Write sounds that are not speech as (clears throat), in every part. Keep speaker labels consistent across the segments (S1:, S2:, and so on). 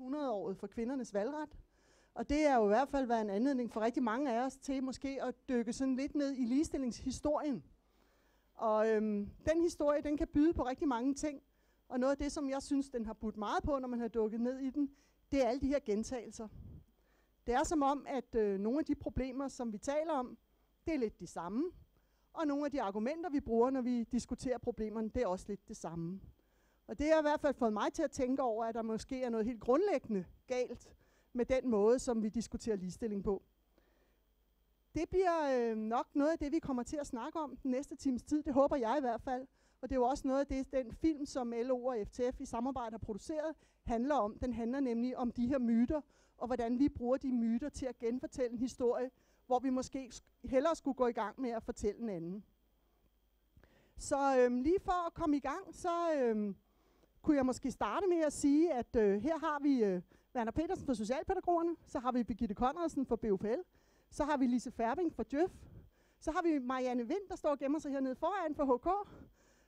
S1: 100-året for kvindernes valgret. Og det er jo i hvert fald været en anledning for rigtig mange af os til måske at dykke sådan lidt ned i ligestillingshistorien. Og øhm, den historie, den kan byde på rigtig mange ting. Og noget af det, som jeg synes, den har budt meget på, når man har dukket ned i den, det er alle de her gentagelser. Det er som om, at øh, nogle af de problemer, som vi taler om, det er lidt de samme. Og nogle af de argumenter, vi bruger, når vi diskuterer problemerne, det er også lidt det samme. Og det har i hvert fald fået mig til at tænke over, at der måske er noget helt grundlæggende galt med den måde, som vi diskuterer ligestilling på. Det bliver øh, nok noget af det, vi kommer til at snakke om den næste times tid. Det håber jeg i hvert fald. Og det er jo også noget af det, den film, som LO og FTF i samarbejde har produceret, handler om. Den handler nemlig om de her myter, og hvordan vi bruger de myter til at genfortælle en historie, hvor vi måske hellere skulle gå i gang med at fortælle en anden. Så øhm, lige for at komme i gang, så øhm, kunne jeg måske starte med at sige, at øh, her har vi øh, Werner Petersen fra Socialpædagogerne, så har vi Birgitte Conradsen fra BUPL, så har vi Lise Færbing fra Djøf, så har vi Marianne Vind, der står og gemmer sig hernede foran for HK,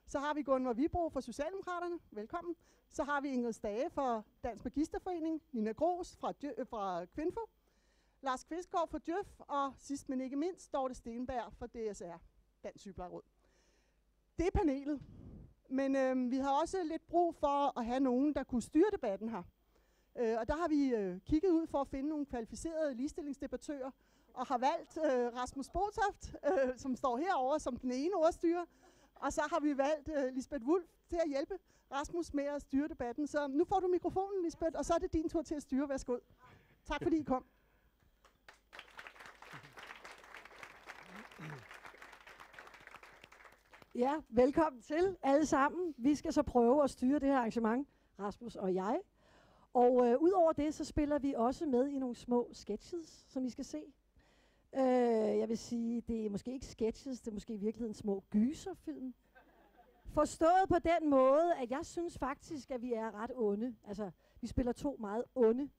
S1: så har vi Gunvar Vibro fra Socialdemokraterne, velkommen. Så har vi Ingrid Stage fra Dansk Magisterforening, Nina Gros fra, Djø, øh, fra Kvinfo, Lars Kvistgaard fra Djøf, og sidst men ikke mindst, Dorte Stenberg fra DSR, Dansk Sygeplejeråd. Det er panelet. Men øh, vi har også lidt brug for at have nogen, der kunne styre debatten her. Øh, og der har vi øh, kigget ud for at finde nogle kvalificerede ligestillingsdebattører, og har valgt øh, Rasmus Botoft, øh, som står herover som den ene ordstyrer, og så har vi valgt øh, Lisbeth Wulf til at hjælpe Rasmus med at styre debatten. Så nu får du mikrofonen, Lisbeth, og så er det din tur til at styre. Værsgo. Tak fordi I kom.
S2: Ja, velkommen til alle sammen. Vi skal så prøve at styre det her arrangement, Rasmus og jeg. Og øh, udover det, så spiller vi også med i nogle små sketches, som I skal se. Øh, jeg vil sige, det er måske ikke sketches, det er måske i virkeligheden små gyserfilm. Forstået på den måde, at jeg synes faktisk, at vi er ret onde. Altså, vi spiller to meget onde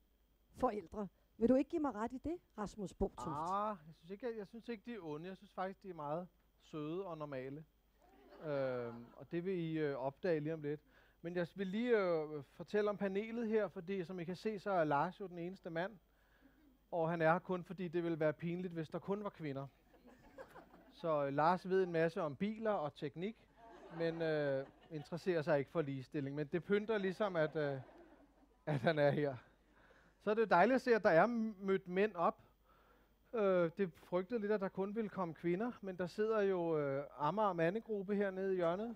S2: forældre. Vil du ikke give mig ret i det, Rasmus Botoft?
S3: Ah, jeg synes, ikke, jeg, jeg synes ikke, de er onde. Jeg synes faktisk, de er meget søde og normale. Øh, og det vil I øh, opdage lige om lidt. Men jeg vil lige øh, fortælle om panelet her, fordi som I kan se, så er Lars jo den eneste mand. Og han er her kun, fordi det ville være pinligt, hvis der kun var kvinder. Så øh, Lars ved en masse om biler og teknik, men øh, interesserer sig ikke for ligestilling. Men det pynter ligesom, at, øh, at han er her. Så er det dejligt at se, at der er mødt mænd op. Øh, det frygtede lidt, at der kun ville komme kvinder, men der sidder jo øh, Amager Mandegruppe hernede i hjørnet,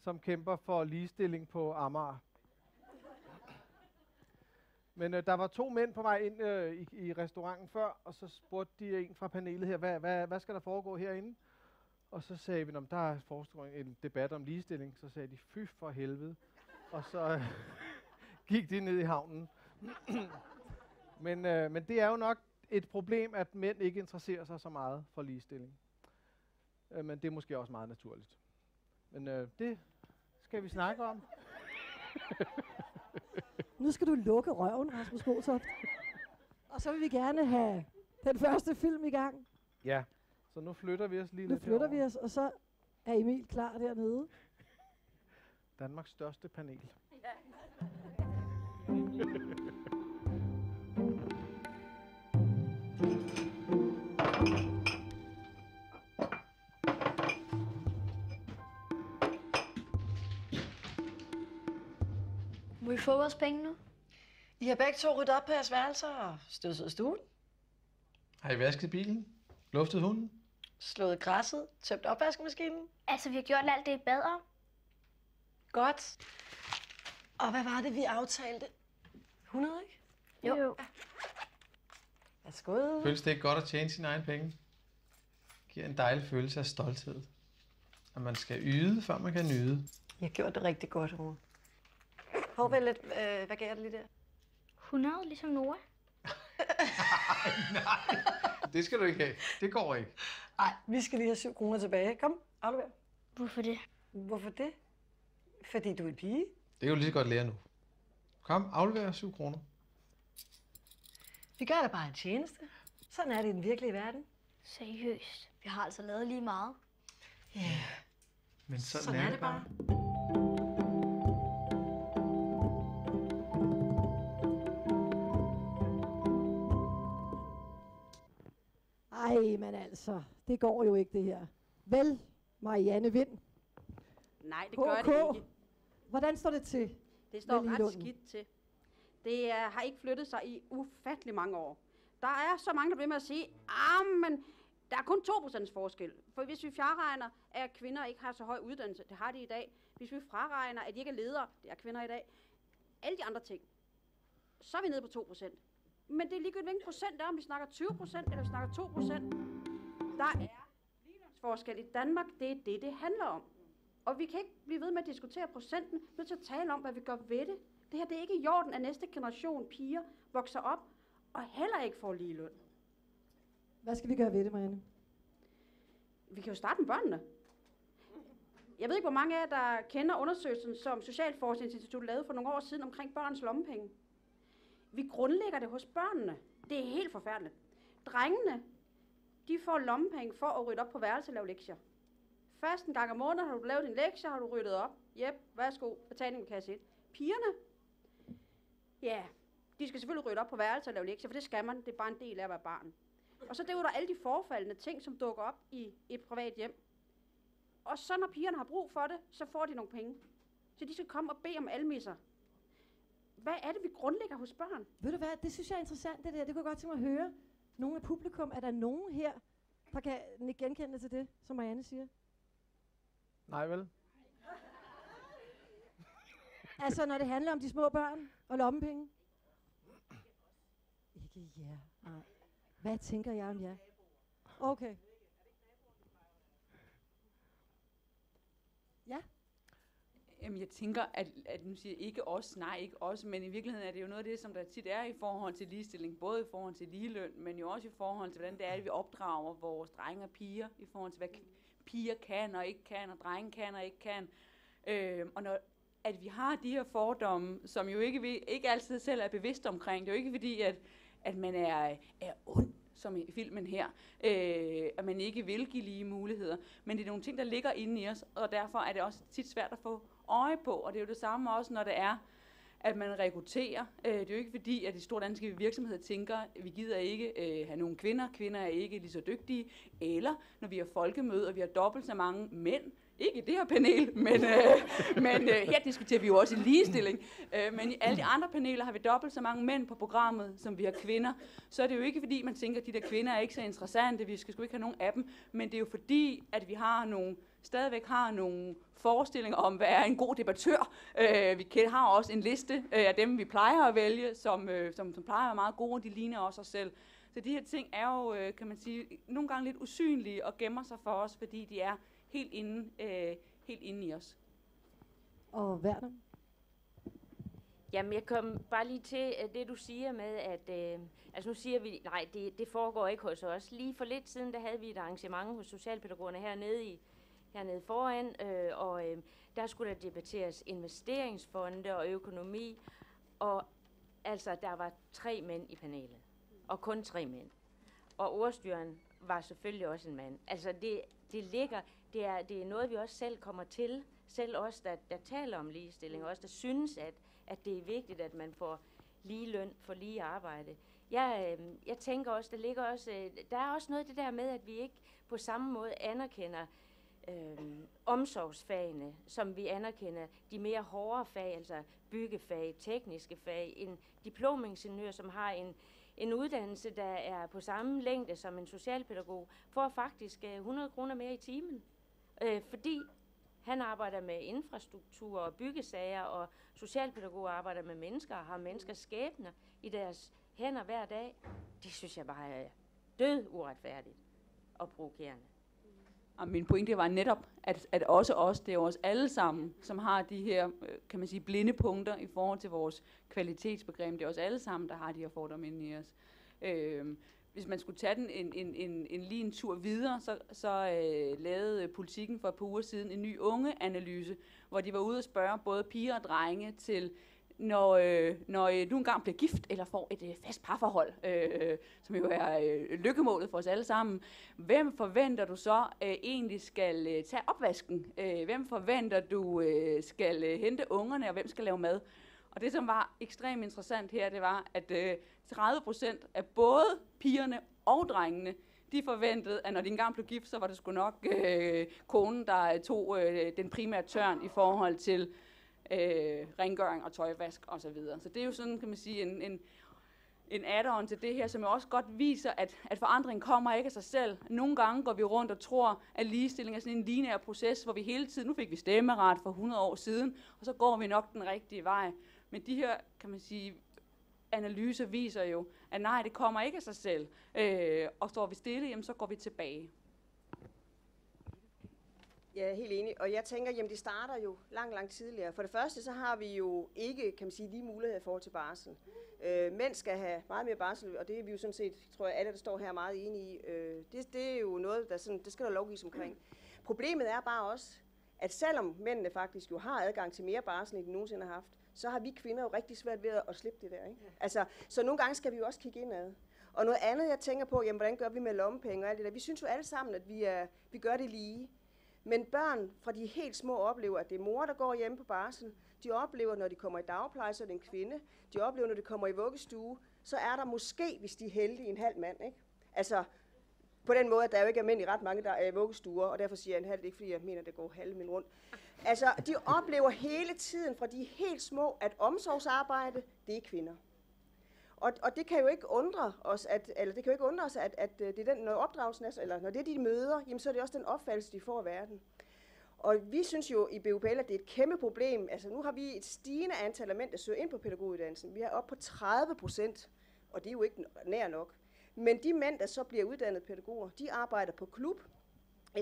S3: som kæmper for ligestilling på Amager. Men øh, der var to mænd på vej ind øh, i, i restauranten før, og så spurgte de en fra panelet her, hvad, hvad, hvad skal der foregå herinde? Og så sagde vi, der er forestår en debat om ligestilling. Så sagde de, fy for helvede. Og så øh, (laughs) gik de ned i havnen. (clears throat) men, øh, men det er jo nok et problem, at mænd ikke interesserer sig så meget for ligestilling. Øh, men det er måske også meget naturligt. Men øh, det skal vi snakke om. (laughs)
S2: nu skal du lukke røven, Rasmus Motoft. Og så vil vi gerne have den første film i gang.
S3: Ja, så nu flytter vi os lige
S2: nu
S3: lidt
S2: flytter
S3: herover.
S2: vi os, og så er Emil klar dernede.
S3: Danmarks største panel. Ja. (laughs)
S4: få vores penge nu?
S5: I har begge to ryddet op på jeres værelser og støvsuget stuen,
S6: Har I vasket bilen? Luftet hunden?
S5: slået græsset, tømt opvaskemaskinen.
S4: Altså, vi har gjort alt det, I bad om.
S5: Godt. Og hvad var det, vi aftalte? 100, ikke?
S4: Jo. jo.
S5: Værsgo.
S6: Føles det ikke godt at tjene sine egne penge? Giver en dejlig følelse af stolthed. At man skal yde, før man kan nyde.
S5: Jeg har gjort det rigtig godt, mor. Hov, vel lidt. Øh, hvad gav jeg det lige der?
S4: 100, ligesom Nora. (laughs)
S6: Det skal du ikke have. Det går ikke.
S5: Nej, vi skal lige have 7 kroner tilbage. Kom, aflever.
S4: Hvorfor det?
S5: Hvorfor det? Fordi du er en pige.
S6: Det kan du lige så godt lære nu. Kom, aflever 7 kroner.
S5: Vi gør da bare en tjeneste. Sådan er det i den virkelige verden.
S4: Seriøst. Vi har altså lavet lige meget.
S5: Ja, yeah.
S6: Men sådan,
S5: sådan er det bare.
S2: Altså, det går jo ikke det her. Vel, Marianne Vind.
S7: Nej, det gør
S2: HK.
S7: det ikke.
S2: Hvordan står det til?
S7: Det står ret
S2: Lunden.
S7: skidt til. Det er, har ikke flyttet sig i ufattelig mange år. Der er så mange, der bliver med at sige, ah, men der er kun 2% forskel. For hvis vi fraregner, at kvinder ikke har så høj uddannelse, det har de i dag. Hvis vi fraregner, at de ikke er ledere, det er kvinder i dag. Alle de andre ting. Så er vi nede på 2%. Men det er ligegyldigt, hvilken procent det er, om vi snakker 20% eller vi snakker 2%. Der er ligelønsforskel i Danmark, det er det, det handler om. Og vi kan ikke blive ved med at diskutere procenten, vi er nødt til at tale om, hvad vi gør ved det. Det her det er ikke i orden, at næste generation piger vokser op og heller ikke får lige løn.
S2: Hvad skal vi gøre ved det, Marianne?
S7: Vi kan jo starte med børnene. Jeg ved ikke, hvor mange af jer, der kender undersøgelsen, som Socialforskningsinstituttet lavede for nogle år siden omkring børns lommepenge. Vi grundlægger det hos børnene. Det er helt forfærdeligt. Drengene, de får lommepenge for at rydde op på værelset og lave lektier. Først en gang om måneden har du lavet din lektie, har du ryddet op. Jep, værsgo, betaling med kasse 1. Pigerne, ja, de skal selvfølgelig rydde op på værelset og lave lektier, for det skal man. Det er bare en del af at være barn. Og så derudover alle de forfaldende ting, som dukker op i et privat hjem. Og så når pigerne har brug for det, så får de nogle penge. Så de skal komme og bede om almisser. Hvad er det, vi grundlægger hos børn?
S2: Ved du hvad, det synes jeg er interessant, det der. Det kunne jeg godt tænke mig at høre. Nogle af publikum, er der nogen her, der kan genkende til det, som Marianne siger?
S3: Nej vel? (laughs)
S2: Altså, når det handler om de små børn og lommepenge? Ikke ja. Nej. Hvad tænker jeg om ja? Okay.
S8: Jamen, jeg tænker, at, at nu siger ikke os, nej, ikke os, men i virkeligheden er det jo noget af det, som der tit er i forhold til ligestilling, både i forhold til ligeløn, men jo også i forhold til, hvordan det er, at vi opdrager vores drenge og piger, i forhold til, hvad piger kan og ikke kan, og drenge kan og ikke kan. Øh, og når, at vi har de her fordomme, som jo ikke, vi ikke altid selv er bevidst omkring. Det er jo ikke fordi, at, at man er, er ond, som i filmen her, øh, at man ikke vil give lige muligheder. Men det er nogle ting, der ligger inde i os, og derfor er det også tit svært at få øje på. Og det er jo det samme også, når det er, at man rekrutterer. Øh, det er jo ikke fordi, at de store danske virksomheder tænker, at vi gider ikke øh, have nogle kvinder, kvinder er ikke lige så dygtige, eller når vi har folkemøde, og vi har dobbelt så mange mænd, ikke i det her panel, (laughs) men, øh, men øh, her diskuterer vi jo også ligestilling. Øh, men i alle de andre paneler har vi dobbelt så mange mænd på programmet, som vi har kvinder. Så er det jo ikke fordi, man tænker, at de der kvinder er ikke så interessante, vi skal sgu ikke have nogen af dem. Men det er jo fordi, at vi har nogle, stadigvæk har nogle forestillinger om, hvad er en god debattør. Øh, vi kender- har også en liste øh, af dem, vi plejer at vælge, som, øh, som, som plejer at være meget gode, og de ligner også os selv. Så de her ting er jo, øh, kan man sige, nogle gange lidt usynlige og gemmer sig for os, fordi de er helt inde, øh, helt inde i os.
S2: Og Werner?
S9: Jamen, jeg kom bare lige til øh, det, du siger med, at... Øh, altså, nu siger vi, nej, det, det foregår ikke hos os. Lige for lidt siden, der havde vi et arrangement hos Socialpædagogerne hernede, i, hernede foran, øh, og øh, der skulle der debatteres investeringsfonde og økonomi, og altså, der var tre mænd i panelet, og kun tre mænd. Og ordstyren var selvfølgelig også en mand. Altså, det, det ligger, det er, det er noget, vi også selv kommer til, selv os, der, der taler om ligestilling, og os, der synes, at, at det er vigtigt, at man får lige løn for lige arbejde. Jeg, øh, jeg tænker også, der ligger også, øh, der er også noget af det der med, at vi ikke på samme måde anerkender øh, omsorgsfagene, som vi anerkender de mere hårde fag, altså byggefag, tekniske fag, en diplomingeniør, som har en, en uddannelse, der er på samme længde som en socialpædagog, får faktisk øh, 100 kroner mere i timen. Øh, fordi han arbejder med infrastruktur og byggesager, og socialpædagoger arbejder med mennesker og har menneskers skæbner i deres hænder hver dag. Det synes jeg bare er død uretfærdigt og provokerende.
S8: Og min pointe var netop, at, at også os, det er os alle sammen, som har de her, øh, kan man sige, blinde punkter i forhold til vores kvalitetsbegreb. Det er os alle sammen, der har de her fordomme inde i os. Øh, hvis man skulle tage den en, en, en, en lige en tur videre, så, så øh, lavede politikken for et par uger siden en ny unge-analyse, hvor de var ude og spørge både piger og drenge til, når, øh, når øh, du engang bliver gift eller får et øh, fast parforhold, øh, som jo er øh, lykkemålet for os alle sammen, hvem forventer du så øh, egentlig skal øh, tage opvasken? Øh, hvem forventer du øh, skal øh, hente ungerne, og hvem skal lave mad? Og det, som var ekstremt interessant her, det var, at øh, 30 procent af både pigerne og drengene
S10: De forventede, at når de engang blev gift, så var det sgu nok øh, konen, der øh, tog øh, den primære tørn i forhold til øh, rengøring og tøjvask osv. Så, videre. så det er jo sådan, kan man sige, en, en, en add-on til det her, som jo også godt viser, at, at forandring kommer ikke af sig selv. Nogle gange går vi rundt og tror, at ligestilling er sådan en lineær proces, hvor vi hele tiden, nu fik vi stemmeret for 100 år siden, og så går vi nok den rigtige vej. Men de her, kan man sige, analyser viser jo, at nej, det kommer ikke af sig selv. Øh, og står vi stille, jamen, så går vi tilbage.
S11: Jeg er helt enig, og jeg tænker, jamen det starter jo langt, langt tidligere. For det første, så har vi jo ikke, kan man sige, lige muligheder i forhold til barsel. Øh, mænd skal have meget mere barsel, og det er vi jo sådan set, tror jeg, alle, der står her, meget enige i. Øh, det, det er jo noget, der sådan, det skal der lovgives omkring. Problemet er bare også, at selvom mændene faktisk jo har adgang til mere barsel, end de nogensinde har haft, så har vi kvinder jo rigtig svært ved at slippe det der. Ikke? Altså, så nogle gange skal vi jo også kigge indad. Og noget andet, jeg tænker på, jamen, hvordan gør vi med lommepenge og alt det der. Vi synes jo alle sammen, at vi, er, vi gør det lige. Men børn fra de helt små oplever, at det er mor, der går hjemme på barsel. De oplever, når de kommer i dagpleje, så er det en kvinde. De oplever, når de kommer i vuggestue, så er der måske, hvis de er heldige, en halv mand. Ikke? Altså, på den måde, at der jo ikke er mænd i ret mange der er vuggestuer, og derfor siger jeg en halv, ikke fordi jeg mener, at det går halve min rundt. Altså, de oplever hele tiden, fra de helt små, at omsorgsarbejde, det er kvinder. Og, og det kan jo ikke undre os, at, eller det kan jo ikke undre os, at, at øh, det er den, når opdragelsen er, eller når det er de møder, jamen så er det også den opfattelse, de får af verden. Og vi synes jo i BUPL, at det er et kæmpe problem. Altså nu har vi et stigende antal af mænd, der søger ind på pædagoguddannelsen. Vi er oppe på 30 procent, og det er jo ikke nær nok. Men de mænd, der så bliver uddannet pædagoger, de arbejder på klub,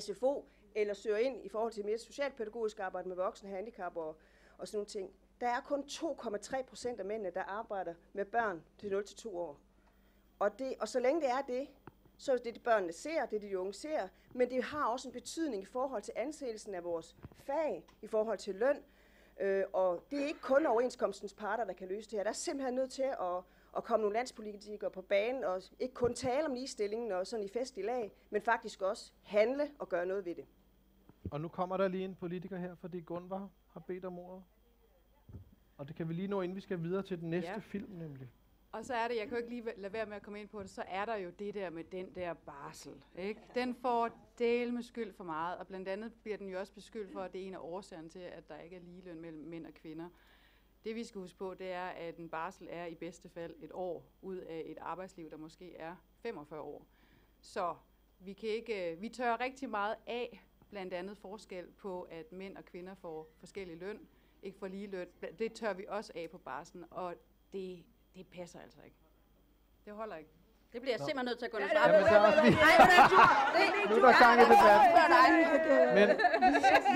S11: SFO, eller søger ind i forhold til mere socialpædagogisk arbejde med voksne handicap og, og sådan nogle ting. Der er kun 2,3 procent af mændene, der arbejder med børn til 0-2 år. Og, det, og så længe det er det, så er det det, børnene ser, det er det, de unge ser, men det har også en betydning i forhold til ansættelsen af vores fag, i forhold til løn, øh, og det er ikke kun overenskomstens parter, der kan løse det her. Der er simpelthen nødt til at, at komme nogle landspolitikere på banen, og ikke kun tale om ligestillingen og sådan i fest i lag, men faktisk også handle og gøre noget ved det.
S3: Og nu kommer der lige en politiker her, fordi Gunvar har bedt om ordet. Og det kan vi lige nå, inden vi skal videre til den næste ja. film nemlig.
S10: Og så er det, jeg kan jo ikke lige lade være med at komme ind på det, så er der jo det der med den der barsel. Ikke? Den får del med skyld for meget, og blandt andet bliver den jo også beskyldt for, at det er en af årsagerne til, at der ikke er ligeløn mellem mænd og kvinder. Det vi skal huske på, det er, at en barsel er i bedste fald et år ud af et arbejdsliv, der måske er 45 år. Så vi, kan ikke, vi tør rigtig meget af, blandt andet forskel på, at mænd og kvinder får forskellig løn, ikke får lige løn. Det tør vi også af på barsen, og det, det passer altså ikke. Det holder ikke.
S12: Det bliver jeg simpelthen nødt til at gå
S3: ned
S12: og
S3: svare på. Nu er der gang i debatten.
S13: Men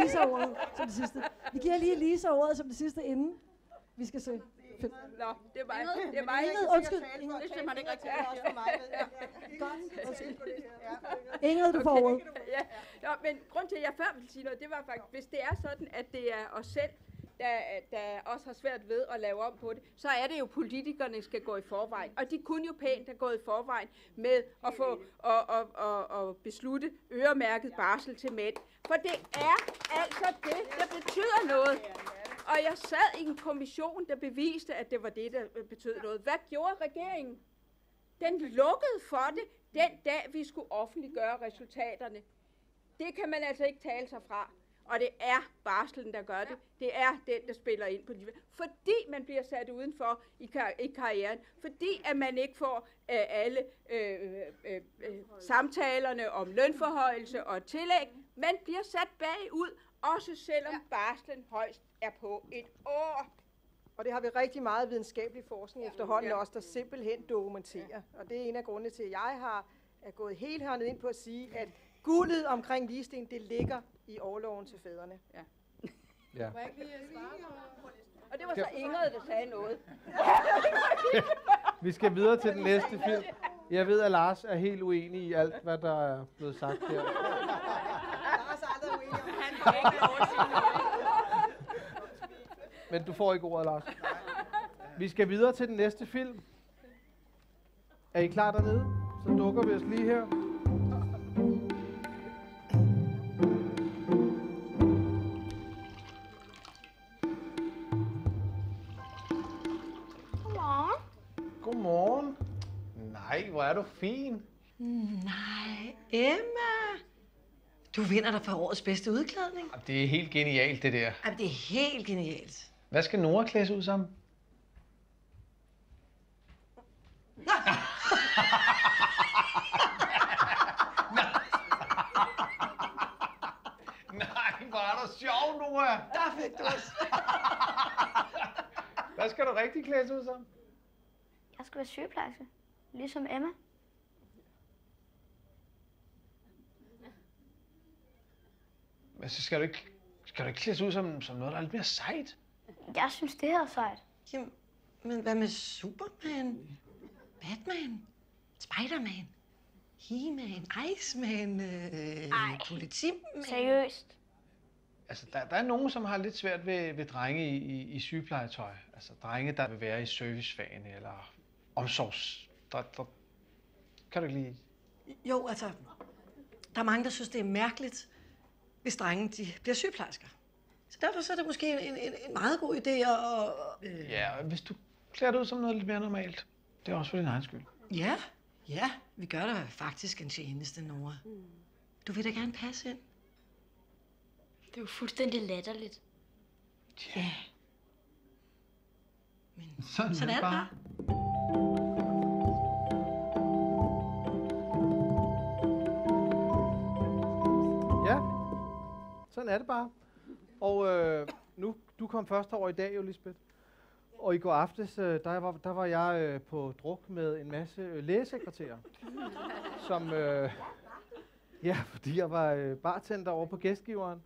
S13: Lisa ordet som det sidste. Vi giver lige Lisa ordet som det sidste inden vi skal se.
S12: Nå, det er mig. Det er mig.
S13: Ingrid, undskyld.
S12: Ingrid, det er simpelthen ikke rigtigt.
S11: også for mig.
S13: Godt, undskyld. Ingrid, du får ordet.
S12: ja. Nå, men grund til, at jeg før vil sige noget, det var faktisk, hvis det er sådan, at det er os selv, der, der også har svært ved at lave om på det, så er det jo, politikerne skal gå i forvejen. Og de kunne jo pænt have gået i forvejen med at få og, og, og, og beslutte øremærket barsel til mænd. For det er altså det, der betyder noget. Og jeg sad i en kommission, der beviste, at det var det, der betød noget. Hvad gjorde regeringen? Den lukkede for det den dag, vi skulle offentliggøre resultaterne. Det kan man altså ikke tale sig fra. Og det er barslen, der gør det. Det er den, der spiller ind på livet. Fordi man bliver sat udenfor i, kar- i karrieren. Fordi at man ikke får øh, alle øh, øh, øh, samtalerne om lønforhøjelse og tillæg. Man bliver sat bagud, også selvom barslen højst er på et år.
S14: Og det har vi rigtig meget videnskabelig forskning ja, efterhånden ja. også, der simpelthen dokumenterer. Ja. Og det er en af grundene til, at jeg har er gået helt hørnet ind på at sige, at guldet omkring ligestilling, det ligger i overloven til fædrene.
S10: Ja.
S3: Ja.
S12: Og det var så Ingrid, der sagde noget.
S3: Vi skal videre til den næste film. Jeg ved, at Lars er helt uenig i alt, hvad der er blevet sagt her.
S11: Lars er aldrig uenig.
S10: Han kan ikke.
S3: Men du får ikke ordet, Lars. Vi skal videre til den næste film. Er I klar dernede? Så dukker vi os lige her.
S6: Nej, hvor er du fin.
S5: Nej. Emma! Du vinder dig for årets bedste udklædning.
S6: Det er helt genialt, det der.
S5: Jamen, det er helt genialt.
S6: Hvad skal Nora klædes ud som? (laughs) Nej, hvor er du sjov, Nora.
S5: Der fik du os. (laughs)
S6: Hvad skal du rigtig klædes ud som?
S4: Jeg skal være sygeplejerske. Ligesom Emma.
S6: Men så skal du ikke, skal du ikke klædes ud som, som noget, der er lidt mere sejt?
S4: Jeg synes, det her er sejt.
S5: Jamen, men hvad med Superman? Batman? Spiderman? He-Man? Iceman? Øh, politimand?
S4: Seriøst.
S6: Altså, der, der er nogen, som har lidt svært ved, ved drenge i, i, i sygeplejetøj. Altså, drenge, der vil være i servicefagene eller omsorgs... Der, der, kan du ikke lige...
S5: Jo, altså, der er mange, der synes, det er mærkeligt, hvis drenge de bliver sygeplejersker. Så derfor så er det måske en, en, en meget god idé at... Øh,
S6: Ja, og hvis du klæder dig ud som noget lidt mere normalt. Det er også for din egen skyld.
S5: ja, ja, vi gør dig faktisk en tjeneste, Nora. Du vil da gerne passe ind.
S4: Det er jo fuldstændig latterligt.
S5: Ja.
S6: Sådan,
S5: Sådan er det bare.
S3: Ja, sådan er det bare. Og øh, nu, du kom først over i dag jo, Lisbeth. Og i går aftes, øh, der, var, der var jeg øh, på druk med en masse øh, lægesekretærer. (laughs) som, øh, ja, fordi jeg var øh, bartender over på gæstgiveren.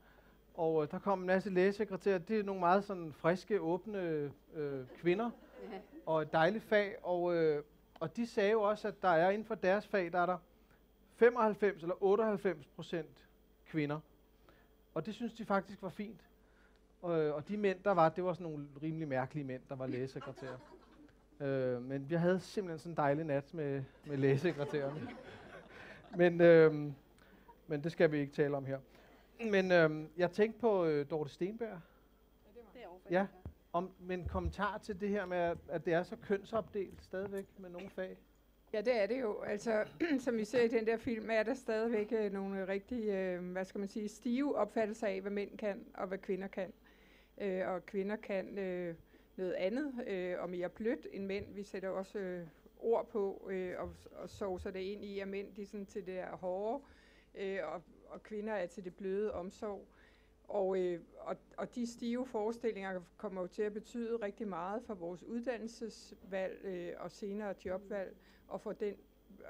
S3: Og øh, der kom en masse lægesekretærer. Det er nogle meget sådan friske, åbne øh, kvinder. Og et dejligt fag. Og, øh, og de sagde jo også, at der er inden for deres fag, der er der 95 eller 98 procent kvinder. Og det synes de faktisk var fint. Og, og de mænd, der var, det var sådan nogle rimelig mærkelige mænd, der var lægesekretærer. (laughs) Øh, men vi havde simpelthen sådan en dejlig nat med, med lægesekretærerne. men, øh, men det skal vi ikke tale om her. Men øh, jeg tænkte på øh, Dorte Stenberg. Ja, om, men en kommentar til det her med, at, at det er så kønsopdelt stadigvæk med nogle fag.
S15: Ja, det er det jo. Altså, (clears throat) som vi ser i den der film, er der stadigvæk øh, nogle rigtig, øh, hvad skal man sige, stive opfattelser af, hvad mænd kan og hvad kvinder kan. Øh, og kvinder kan øh, noget andet øh, og mere blødt end mænd. Vi sætter også øh, ord på øh, og, og sovser det ind i, at mænd de er sådan til det her hårde, øh, og, og kvinder er til det bløde omsorg. Og, øh, og, og de stive forestillinger kommer jo til at betyde rigtig meget for vores uddannelsesvalg øh, og senere jobvalg, og for den,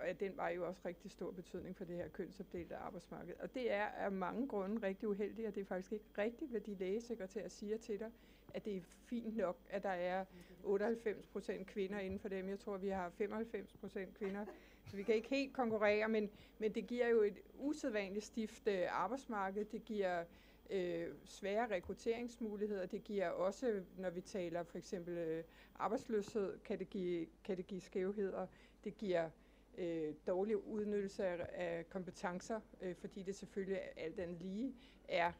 S15: øh, den var jo også rigtig stor betydning for det her kønsopdelte arbejdsmarked. Og det er af mange grunde rigtig uheldigt, og det er faktisk ikke rigtigt, hvad de lægesekretærer siger til dig, at det er fint nok, at der er 98 procent kvinder inden for dem. Jeg tror, vi har 95 procent kvinder. Så vi kan ikke helt konkurrere, men, men det giver jo et usædvanligt stift øh, arbejdsmarked. Det giver øh, svære rekrutteringsmuligheder. Det giver også, når vi taler for eksempel øh, arbejdsløshed, kan det give, kan det give skævheder. Det giver øh, dårlig udnyttelse af, af kompetencer, øh, fordi det selvfølgelig alt andet lige er øh,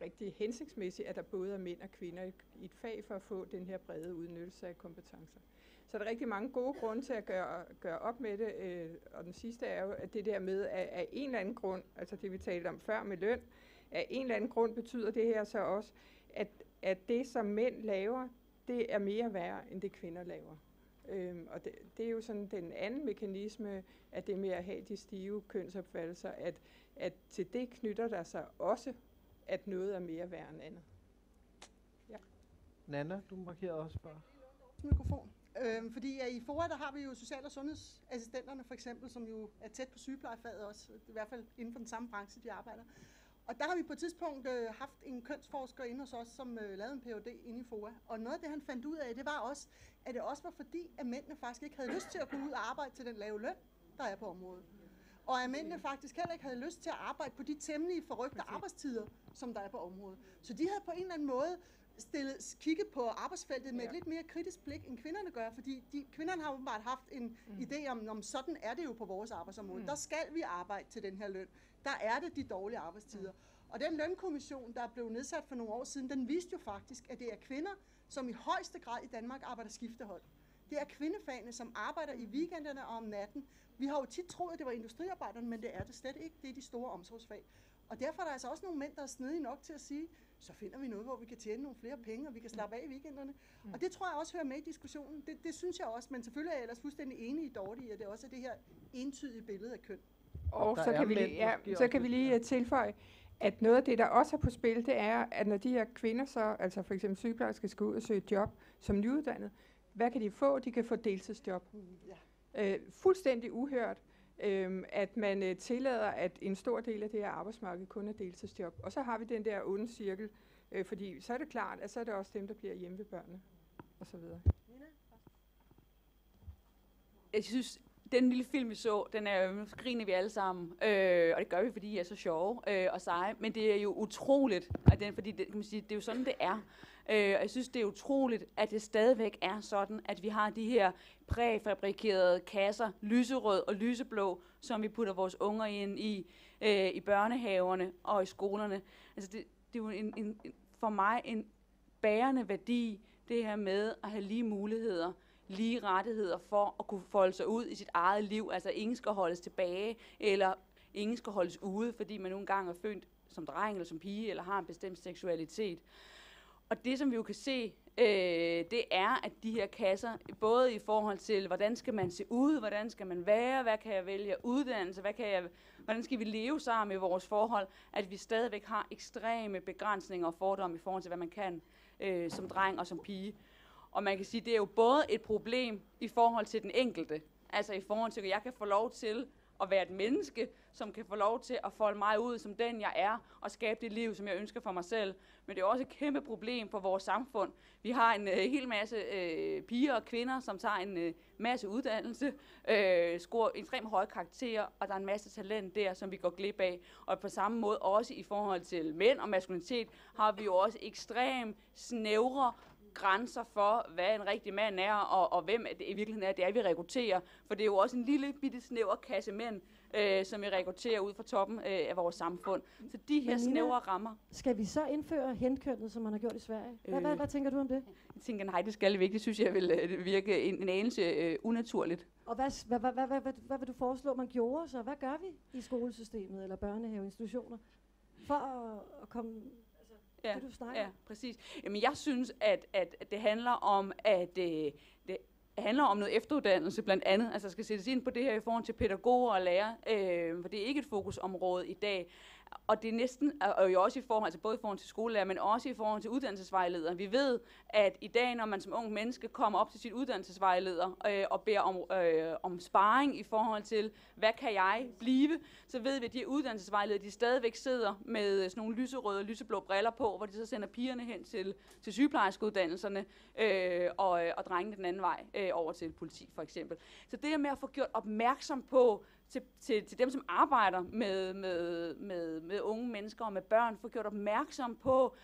S15: rigtig hensigtsmæssigt, at der både er mænd og kvinder i, et fag for at få den her brede udnyttelse af kompetencer. Så der er rigtig mange gode grunde til at gøre, gøre op med det, øh, og den sidste er jo, at det der med, at af en eller anden grund, altså det vi talte om før med løn, af en eller anden grund betyder det her så også, at, at det som mænd laver, det er mere værd, end det kvinder laver. Øhm, og det, det er jo sådan den anden mekanisme, at det med at have de stive kønsopfattelser, at, at til det knytter der sig også, at noget er mere værd end andet. Ja.
S3: Nana, du markerede også før.
S1: mikrofon. Øhm, fordi ja, i FOA, der har vi jo social- og sundhedsassistenterne for eksempel, som jo er tæt på sygeplejefaget også, i hvert fald inden for den samme branche, de arbejder. Og der har vi på et tidspunkt øh, haft en kønsforsker inde hos os, som øh, lavede en Ph.D. inde i FOA. Og noget af det, han fandt ud af, det var også, at det også var fordi, at mændene faktisk ikke havde lyst til at gå ud og arbejde til den lave løn, der er på området. Og at mændene faktisk heller ikke havde lyst til at arbejde på de temmelig forrygte arbejdstider, som der er på området. Så de havde på en eller anden måde stillet, kigget på arbejdsfeltet med et lidt mere kritisk blik, end kvinderne gør, fordi de, kvinderne har åbenbart haft en mm. idé om, om, sådan er det jo på vores arbejdsområde. Mm. Der skal vi arbejde til den her løn. Der er det de dårlige arbejdstider. Og den lønkommission, der blev nedsat for nogle år siden, den viste jo faktisk, at det er kvinder, som i højeste grad i Danmark arbejder skiftehold. Det er kvindefagene, som arbejder i weekenderne og om natten. Vi har jo tit troet, at det var industriarbejderne, men det er det slet ikke. Det er de store omsorgsfag. Og derfor er der altså også nogle mænd, der er snedige nok til at sige, så finder vi noget, hvor vi kan tjene nogle flere penge, og vi kan slappe af i weekenderne. Mm. Og det tror jeg også hører med i diskussionen. Det, det synes jeg også, men selvfølgelig er jeg ellers fuldstændig enig i Dorte i, at det også er det her entydige billede af køn.
S15: Og så kan, vi lige, ja, så kan vi lige tilføje, at noget af det, der også er på spil, det er, at når de her kvinder så, altså for eksempel sygeplejersker, skal ud og søge job som nyuddannet, hvad kan de få? De kan få deltidsjob. Mm, ja. øh, fuldstændig uhørt, øh, at man øh, tillader, at en stor del af det her arbejdsmarked kun er deltidsjob. Og så har vi den der onde cirkel, øh, fordi så er det klart, at så er det også dem, der bliver hjemme ved børnene, og så videre.
S8: Jeg synes, den lille film, vi så, den er jo, griner vi alle sammen, øh, og det gør vi, fordi I er så sjove øh, og seje, men det er jo utroligt, at den, fordi det, kan man sige, det er jo sådan, det er. Øh, og jeg synes, det er utroligt, at det stadigvæk er sådan, at vi har de her præfabrikerede kasser, lyserød og lyseblå, som vi putter vores unger ind i, øh, i børnehaverne og i skolerne. Altså det, det er jo en, en, for mig en bærende værdi, det her med at have lige muligheder lige rettigheder for at kunne folde sig ud i sit eget liv. Altså ingen skal holdes tilbage, eller ingen skal holdes ude, fordi man nogle gange er født som dreng eller som pige, eller har en bestemt seksualitet. Og det, som vi jo kan se, øh, det er, at de her kasser, både i forhold til, hvordan skal man se ud, hvordan skal man være, hvad kan jeg vælge uddannelse, hvad kan jeg, hvordan skal vi leve sammen i vores forhold, at vi stadigvæk har ekstreme begrænsninger og fordomme i forhold til, hvad man kan øh, som dreng og som pige. Og man kan sige, det er jo både et problem i forhold til den enkelte, altså i forhold til, at jeg kan få lov til at være et menneske, som kan få lov til at folde mig ud som den, jeg er, og skabe det liv, som jeg ønsker for mig selv. Men det er også et kæmpe problem for vores samfund. Vi har en øh, hel masse øh, piger og kvinder, som tager en øh, masse uddannelse, øh, scorer ekstremt høje karakterer, og der er en masse talent der, som vi går glip af. Og på samme måde også i forhold til mænd og maskulinitet, har vi jo også ekstremt snævre grænser for, hvad en rigtig mand er, og, og hvem det i virkeligheden er, det er, vi rekrutterer. For det er jo også en lille bitte snæver kasse mænd, øh, som vi rekrutterer ud fra toppen øh, af vores samfund. Så de her
S2: Nina,
S8: snævre rammer.
S2: Skal vi så indføre henkønnet, som man har gjort i Sverige? Hvad, øh, hvad, hvad tænker du om det?
S8: Jeg tænker, nej, det skal vi ikke. Det synes jeg vil øh, virke en, en anelse øh, unaturligt.
S2: Og hvad, hvad, hvad, hvad, hvad, hvad, hvad vil du foreslå, man gjorde så? Hvad gør vi i skolesystemet eller børnehaveinstitutioner for at, at komme
S8: ja, du snakke Ja, præcis. Jamen, jeg synes, at, at det handler om, at øh, det handler om noget efteruddannelse blandt andet. Altså, skal sættes ind på det her i forhold til pædagoger og lærere, øh, for det er ikke et fokusområde i dag. Og det er næsten, og jo også i forhold, altså både i forhold til skolelærer, men også i forhold til uddannelsesvejledere. Vi ved, at i dag, når man som ung menneske kommer op til sit uddannelsesvejleder øh, og beder om, øh, om sparring i forhold til, hvad kan jeg blive, så ved vi, at de uddannelsesvejledere, de stadigvæk sidder med øh, sådan nogle lyserøde og lyseblå briller på, hvor de så sender pigerne hen til, til sygeplejerskeuddannelserne øh, og, øh, og drengene den anden vej øh, over til politi for eksempel. Så det med at få gjort opmærksom på, til, til, til dem, som arbejder med, med, med, med unge mennesker og med børn, få gjort opmærksom på,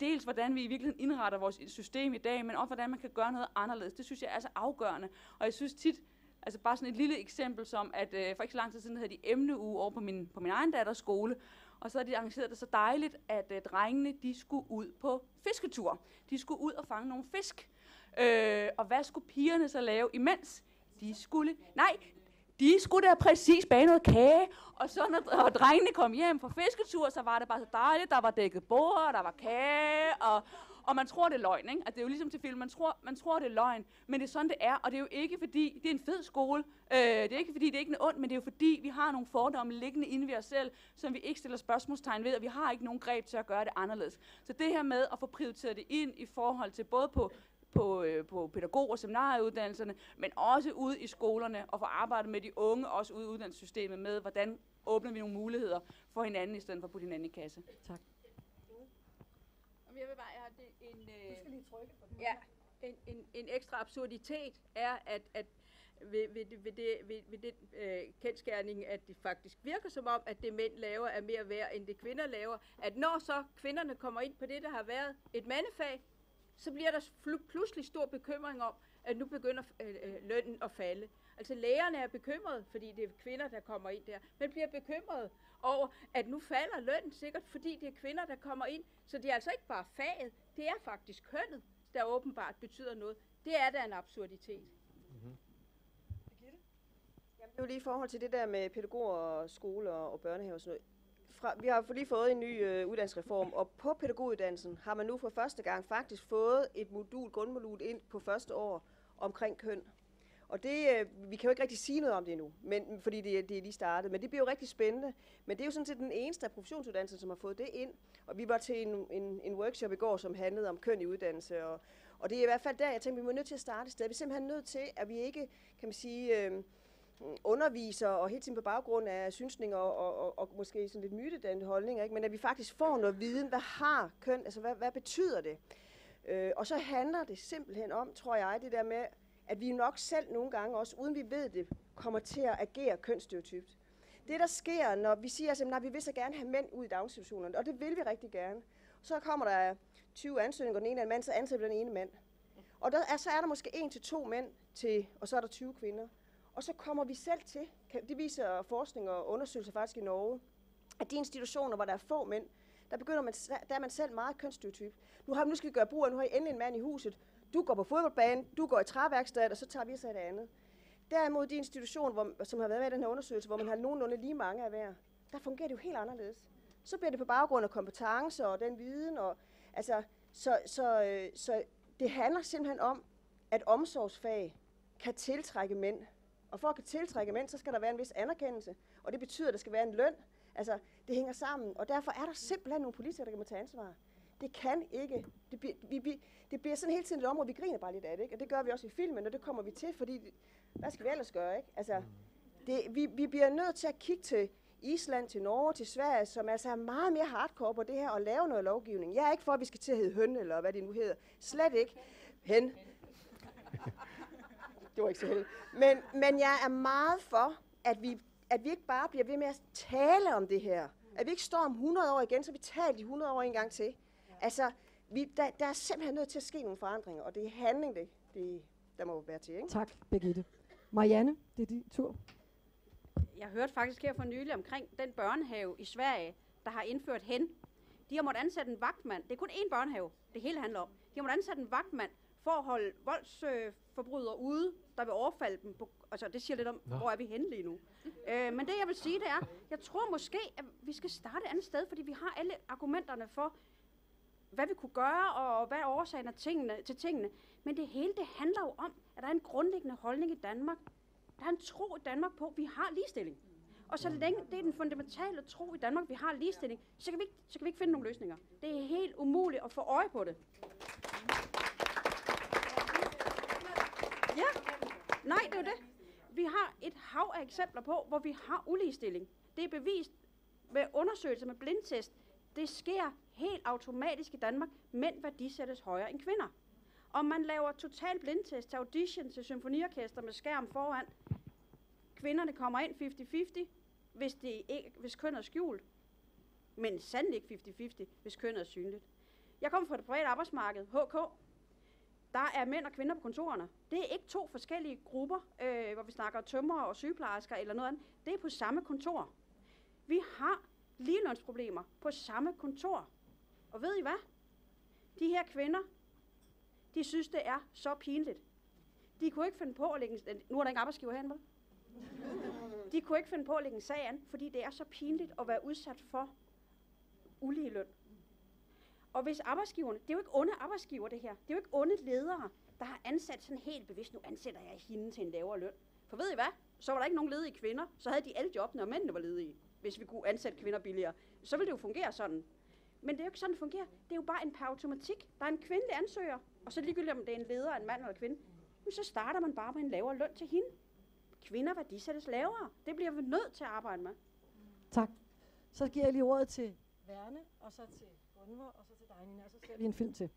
S8: dels hvordan vi i virkeligheden indretter vores system i dag, men også hvordan man kan gøre noget anderledes. Det synes jeg er så afgørende. Og jeg synes tit, altså bare sådan et lille eksempel som, at øh, for ikke så lang tid siden havde de emneuge over på min, på min egen datters skole, og så havde de arrangeret det så dejligt, at øh, drengene de skulle ud på fisketur. De skulle ud og fange nogle fisk. Øh, og hvad skulle pigerne så lave imens? De skulle, nej, de skulle da præcis bage noget kage, og så når og drengene kom hjem fra fisketur, så var det bare så dejligt, der var dækket bord, der var kage, og, og man tror, det er løgn, ikke? Altså, det er jo ligesom til film, man tror, man tror, det er løgn, men det er sådan, det er, og det er jo ikke fordi, det er en fed skole, øh, det er ikke fordi, det er ikke er ondt, men det er jo fordi, vi har nogle fordomme liggende inde ved os selv, som vi ikke stiller spørgsmålstegn ved, og vi har ikke nogen greb til at gøre det anderledes. Så det her med at få prioriteret det ind i forhold til både på på, øh, på pædagog- og seminarieuddannelserne, men også ude i skolerne og få arbejdet med de unge, også ude i uddannelsessystemet med, hvordan åbner vi nogle muligheder for hinanden, i stedet for at putte hinanden i kasse.
S2: Tak.
S12: Jeg vil bare, jeg har det, en, øh, du skal lige trykke på den. Ja, en, en, en ekstra absurditet er, at, at ved, ved, ved, det, ved, ved det øh, kendskærning, at det faktisk virker som om, at det mænd laver er mere værd, end det kvinder laver, at når så kvinderne kommer ind på det, der har været et mandefag, så bliver der pludselig stor bekymring om, at nu begynder øh, øh, lønnen at falde. Altså lægerne er bekymrede, fordi det er kvinder, der kommer ind der, men bliver bekymrede over, at nu falder lønnen sikkert, fordi det er kvinder, der kommer ind. Så det er altså ikke bare faget, det er faktisk kønnet, der åbenbart betyder noget. Det er da en absurditet.
S11: Jamen, det er jo lige i forhold til det der med pædagoger og skole og, og børnehave og sådan noget. Fra, vi har lige fået en ny øh, uddannelsesreform, og på pædagoguddannelsen har man nu for første gang faktisk fået et modul, grundmodul ind på første år omkring køn. Og det, øh, vi kan jo ikke rigtig sige noget om det endnu, men, fordi det, det er lige startet, men det bliver jo rigtig spændende. Men det er jo sådan set den eneste af professionsuddannelsen, som har fået det ind. Og vi var til en, en, en workshop i går, som handlede om køn i uddannelse, og, og det er i hvert fald der, jeg tænker, vi må nødt til at starte et sted. Vi er simpelthen nødt til, at vi ikke, kan man sige, øh, underviser og hele tiden på baggrund af synsninger og, og, og, og måske sådan lidt mytedannende holdninger, ikke? men at vi faktisk får noget viden. Hvad har køn? Altså, hvad, hvad betyder det? Øh, og så handler det simpelthen om, tror jeg, det der med, at vi nok selv nogle gange også, uden vi ved det, kommer til at agere kønsstereotypt. Det, der sker, når vi siger, at nej, vi vil så gerne have mænd ud i daginstitutionerne, og det vil vi rigtig gerne, så kommer der 20 ansøgninger, og den ene er en mand, så ansætter den ene mand. Og der er, så er der måske en til to mænd, til, og så er der 20 kvinder. Og så kommer vi selv til, det viser forskning og undersøgelser faktisk i Norge, at de institutioner, hvor der er få mænd, der begynder man, der er man selv meget kønsstereotyp. Nu har nu skal vi gøre brug af, nu har I endelig en mand i huset. Du går på fodboldbanen, du går i træværkstedet, og så tager vi os af det andet. Derimod de institutioner, hvor, som har været med i den her undersøgelse, hvor man har nogenlunde lige mange af hver, der fungerer det jo helt anderledes. Så bliver det på baggrund af kompetence og den viden. Og, altså, så, så, så, så det handler simpelthen om, at omsorgsfag kan tiltrække mænd. Og for at kunne tiltrække mænd, så skal der være en vis anerkendelse. Og det betyder, at der skal være en løn. Altså, det hænger sammen. Og derfor er der simpelthen nogle politikere, der kan tage ansvar. Det kan ikke. Det bliver, vi, vi, det bliver sådan hele tiden et område, vi griner bare lidt af det. Ikke? Og det gør vi også i filmen, og det kommer vi til, fordi hvad skal vi ellers gøre? Ikke? Altså, det, vi, vi bliver nødt til at kigge til Island, til Norge, til Sverige, som altså er meget mere hardcore på det her, og lave noget lovgivning. Jeg er ikke for, at vi skal til at hedde høn, eller hvad det nu hedder. Slet ikke. Hen. Det var ikke så heldigt. Men, men jeg er meget for, at vi, at vi ikke bare bliver ved med at tale om det her. At vi ikke står om 100 år igen, så vi taler de 100 år en gang til. Altså, vi, der, der er simpelthen nødt til at ske nogle forandringer, og det er handling, det, det der må være til. Ikke?
S2: Tak, Birgitte. Marianne, det er din tur.
S7: Jeg hørte faktisk her for nylig omkring den børnehave i Sverige, der har indført hen. De har måttet ansætte en vagtmand. Det er kun én børnehave, det hele handler om. De har måttet ansætte en vagtmand for at holde voldsforbrydere ude, der vil overfalde dem. På, altså, det siger lidt om, Nå. hvor er vi henne lige nu. øh, men det, jeg vil sige, det er, jeg tror måske, at vi skal starte et andet sted, fordi vi har alle argumenterne for, hvad vi kunne gøre, og hvad er årsagen af tingene, til tingene. Men det hele, det handler jo om, at der er en grundlæggende holdning i Danmark. Der er en tro i Danmark på, at vi har ligestilling. Og så længe det er den fundamentale tro i Danmark, vi har ligestilling, så kan vi ikke, så kan vi ikke finde nogle løsninger. Det er helt umuligt at få øje på det. Ja, nej, det er det. Vi har et hav af eksempler på, hvor vi har uligestilling. Det er bevist med undersøgelser med blindtest. Det sker helt automatisk i Danmark. Mænd værdisættes højere end kvinder. Om man laver total blindtest til audition til symfoniorkester med skærm foran, kvinderne kommer ind 50-50, hvis, det ikke, hvis kønnet er skjult. Men sandelig ikke 50-50, hvis kønnet er synligt. Jeg kommer fra det private arbejdsmarked, HK. Der er mænd og kvinder på kontorerne. Det er ikke to forskellige grupper, øh, hvor vi snakker tømmer og sygeplejersker eller noget andet. Det er på samme kontor. Vi har ligelønsproblemer på samme kontor. Og ved I hvad? De her kvinder, de synes, det er så pinligt. De kunne ikke finde på at lægge en, nu er der ikke arbejdsgiver herinde, vel? De kunne ikke finde på at lægge en sag an, fordi det er så pinligt at være udsat for ulige løn. Og hvis arbejdsgiverne, det er jo ikke onde arbejdsgiver det her, det er jo ikke onde ledere, der har ansat sådan helt bevidst, nu ansætter jeg hende til en lavere løn. For ved I hvad? Så var der ikke nogen ledige kvinder, så havde de alle jobbene, og mændene var ledige, hvis vi kunne ansætte kvinder billigere. Så ville det jo fungere sådan. Men det er jo ikke sådan, det fungerer. Det er jo bare en par automatik. Der er en kvindelig ansøger, og så ligegyldigt om det er en leder, en mand eller en kvinde, så starter man bare med en lavere løn til hende. Kvinder værdisættes lavere. Det bliver vi nødt til at arbejde med.
S2: Tak. Så giver jeg lige ordet til Værne, og så til Gunvor, og så til dig, Nina, og så ser vi en film til.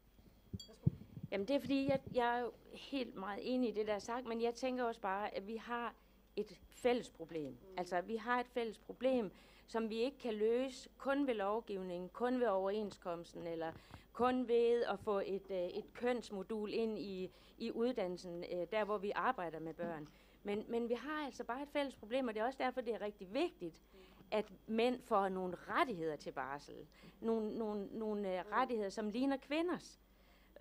S2: Værsgo.
S9: Jamen det er fordi, jeg, jeg er jo helt meget enig i det, der er sagt, men jeg tænker også bare, at vi har et fælles problem. Mm. Altså, vi har et fælles problem, som vi ikke kan løse kun ved lovgivningen, kun ved overenskomsten, eller kun ved at få et, øh, et kønsmodul ind i, i uddannelsen, øh, der hvor vi arbejder med børn. Men, men vi har altså bare et fælles problem, og det er også derfor, det er rigtig vigtigt, at mænd får nogle rettigheder til barsel. Nogle, nogle, nogle uh, rettigheder, som ligner kvinders.